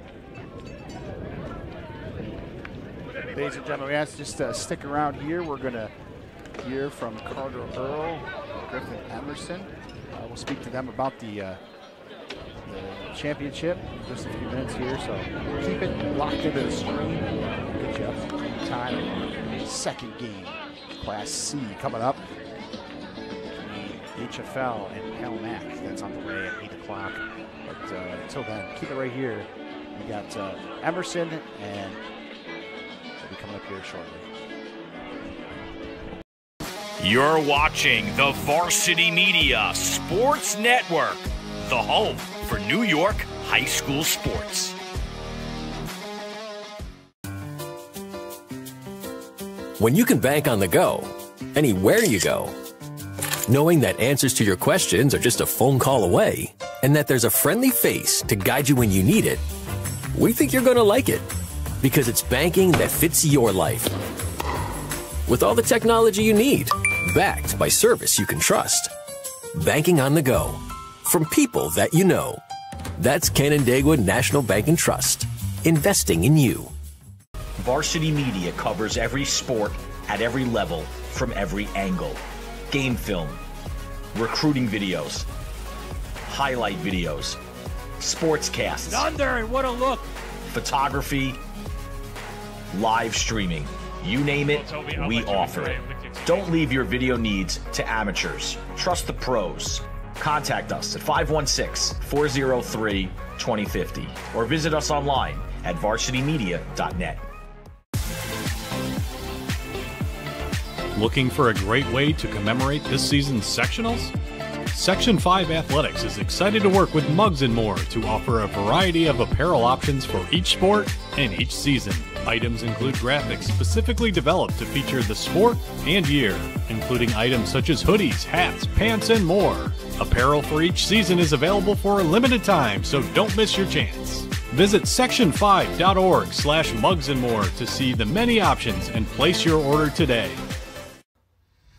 Ladies and gentlemen, we ask just uh, stick around here. We're going to hear from Carter Earl, Griffin Emerson. Uh, we'll speak to them about the, uh, the championship just a few minutes here. So keep it locked into the screen. Up in time. Second game, Class C coming up. The HFL and Hellmac. That's on the way at 8 o'clock. But uh, until then, keep it right here. We got uh, Emerson and will be coming up here shortly. You're watching the Varsity Media Sports Network, the home for New York high school sports. When you can bank on the go, anywhere you go, knowing that answers to your questions are just a phone call away, and that there's a friendly face to guide you when you need it, we think you're going to like it because it's banking that fits your life. With all the technology you need, backed by service you can trust. Banking on the go from people that you know. That's Canandaigua National Bank and Trust, investing in you. Varsity Media covers every sport at every level from every angle. Game film, recruiting videos, highlight videos, sportscasts, Under and what a look. photography, live streaming. You name it, we offer it. Don't leave your video needs to amateurs. Trust the pros. Contact us at 516 403 2050 or visit us online at varsitymedia.net. Looking for a great way to commemorate this season's sectionals? Section 5 Athletics is excited to work with Mugs and More to offer a variety of apparel options for each sport and each season. Items include graphics specifically developed to feature the sport and year, including items such as hoodies, hats, pants, and more. Apparel for each season is available for a limited time, so don't miss your chance. Visit section5.org slash mugs and more to see the many options and place your order today.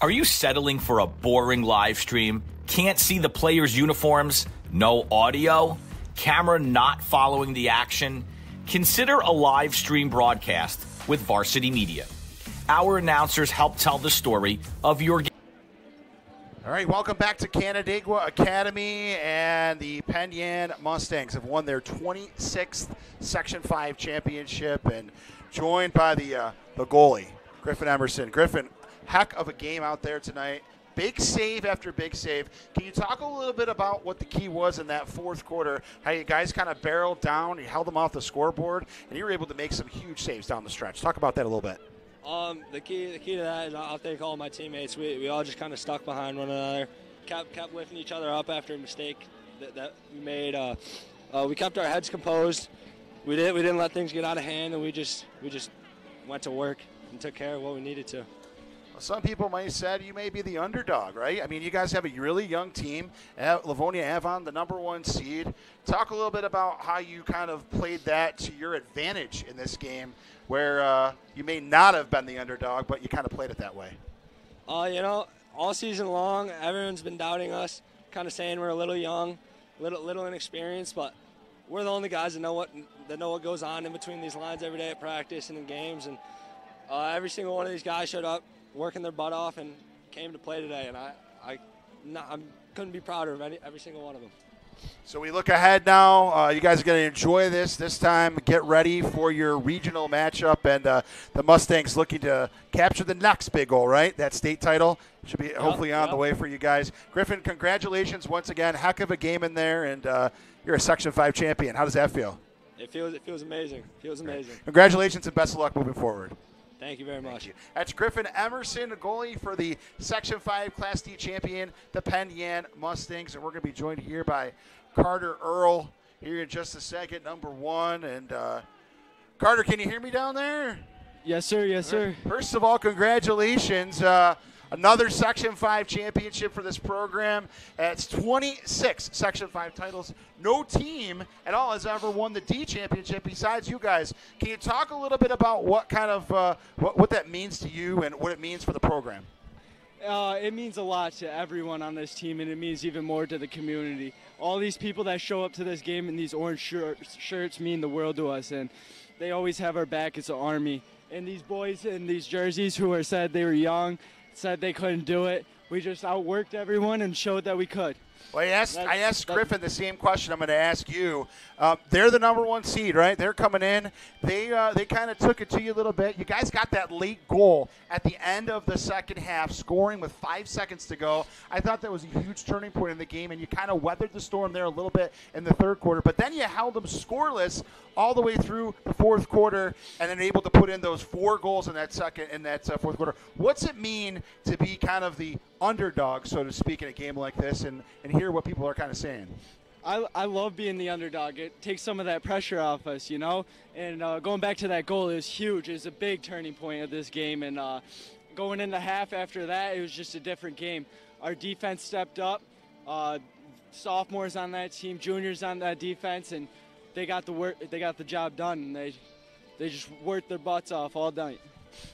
Are you settling for a boring live stream? Can't see the players' uniforms? No audio? Camera not following the action? Consider a live stream broadcast with Varsity Media. Our announcers help tell the story of your game. All right, welcome back to Canandaigua Academy, and the Penn Mustangs have won their 26th Section 5 championship, and joined by the uh, the goalie, Griffin Emerson. Griffin, heck of a game out there tonight. Big save after big save. Can you talk a little bit about what the key was in that fourth quarter? How you guys kind of barreled down, you held them off the scoreboard, and you were able to make some huge saves down the stretch. Talk about that a little bit. Um, the key, the key to that is I'll thank all my teammates. We, we all just kind of stuck behind one another, kept kept lifting each other up after a mistake that, that we made. Uh, uh, we kept our heads composed. We did we didn't let things get out of hand, and we just we just went to work and took care of what we needed to. Some people might have said you may be the underdog, right? I mean, you guys have a really young team. Livonia Avon, the number one seed. Talk a little bit about how you kind of played that to your advantage in this game, where uh, you may not have been the underdog, but you kind of played it that way. Uh, you know, all season long, everyone's been doubting us, kind of saying we're a little young, little little inexperienced, but we're the only guys that know what that know what goes on in between these lines every day at practice and in games, and uh, every single one of these guys showed up, working their butt off, and came to play today, and I I not, I couldn't be prouder of any, every single one of them. So we look ahead now. Uh, you guys are going to enjoy this this time. Get ready for your regional matchup, and uh, the Mustangs looking to capture the next big goal, right? That state title should be hopefully on the way for you guys. Griffin, congratulations once again. Heck of a game in there, and uh, you're a Section Five champion. How does that feel? It feels it feels amazing. It feels amazing. Congratulations and best of luck moving forward. Thank you very much. you. That's Griffin Emerson, the goalie for the Section 5 Class D champion, the Penn Yan Mustangs. And we're going to be joined here by Carter Earl here in just a second, number one. And uh, Carter, can you hear me down there? Yes, sir. Yes, sir. First of all, congratulations. Uh, another Section 5 championship for this program. It's 26 Section 5 titles. No team at all has ever won the D championship besides you guys. Can you talk a little bit about what kind of uh, what, what that means to you and what it means for the program? Uh, it means a lot to everyone on this team, and it means even more to the community. All these people that show up to this game in these orange shirts, shirts mean the world to us, and they always have our back as an army. And these boys in these jerseys who are said they were young, said they couldn't do it. We just outworked everyone and showed that we could. Well, I asked, I asked Griffin the same question I'm going to ask you. Uh, they're the number one seed, right? They're coming in. They uh, they kind of took it to you a little bit. You guys got that late goal at the end of the second half, scoring with five seconds to go. I thought that was a huge turning point in the game, and you kind of weathered the storm there a little bit in the third quarter. But then you held them scoreless all the way through the fourth quarter, and then able to put in those four goals in that second in that uh, fourth quarter. What's it mean to be kind of the underdog, so to speak, in a game like this, and and hear what people are kind of saying? I, I love being the underdog. It takes some of that pressure off us, you know. And uh, going back to that goal, was huge. It was a big turning point of this game. And uh, going into half after that, it was just a different game. Our defense stepped up. Uh, sophomores on that team, juniors on that defense, and they got the work. They got the job done. And they they just worked their butts off all night.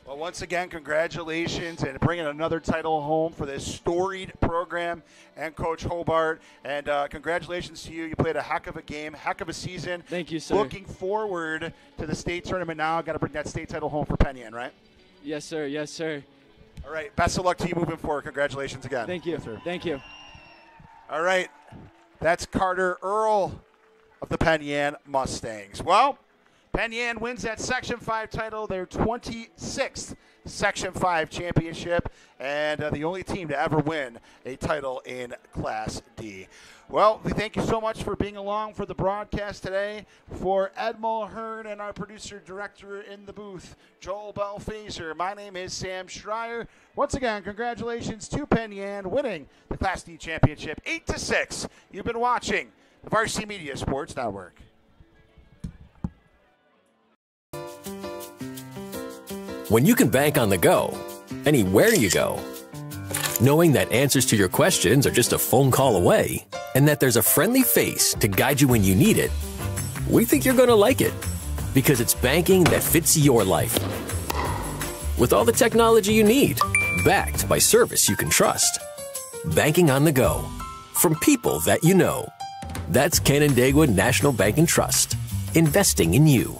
Well, once again, congratulations and bringing another title home for this storied program and Coach Hobart. And uh, congratulations to you. You played a heck of a game, heck of a season. Thank you, sir. Looking forward to the state tournament now. Got to bring that state title home for Penn Yan, right? Yes, sir. Yes, sir. All right. Best of luck to you moving forward. Congratulations again. Thank you. Sir. Thank you. All right. That's Carter Earl of the Penn Yan Mustangs. Well, Penn Yan wins that Section 5 title, their 26th Section 5 championship, and uh, the only team to ever win a title in Class D. Well, we thank you so much for being along for the broadcast today. For Ed Mulhern and our producer director in the booth, Joel Belfazer, my name is Sam Schreier. Once again, congratulations to Penn Yan winning the Class D championship 8 to 6. You've been watching the Varsity Media Sports Network. When you can bank on the go, anywhere you go, knowing that answers to your questions are just a phone call away, and that there's a friendly face to guide you when you need it, we think you're going to like it because it's banking that fits your life. With all the technology you need, backed by service you can trust. Banking on the go from people that you know. That's Canandaigua National Bank and Trust, investing in you.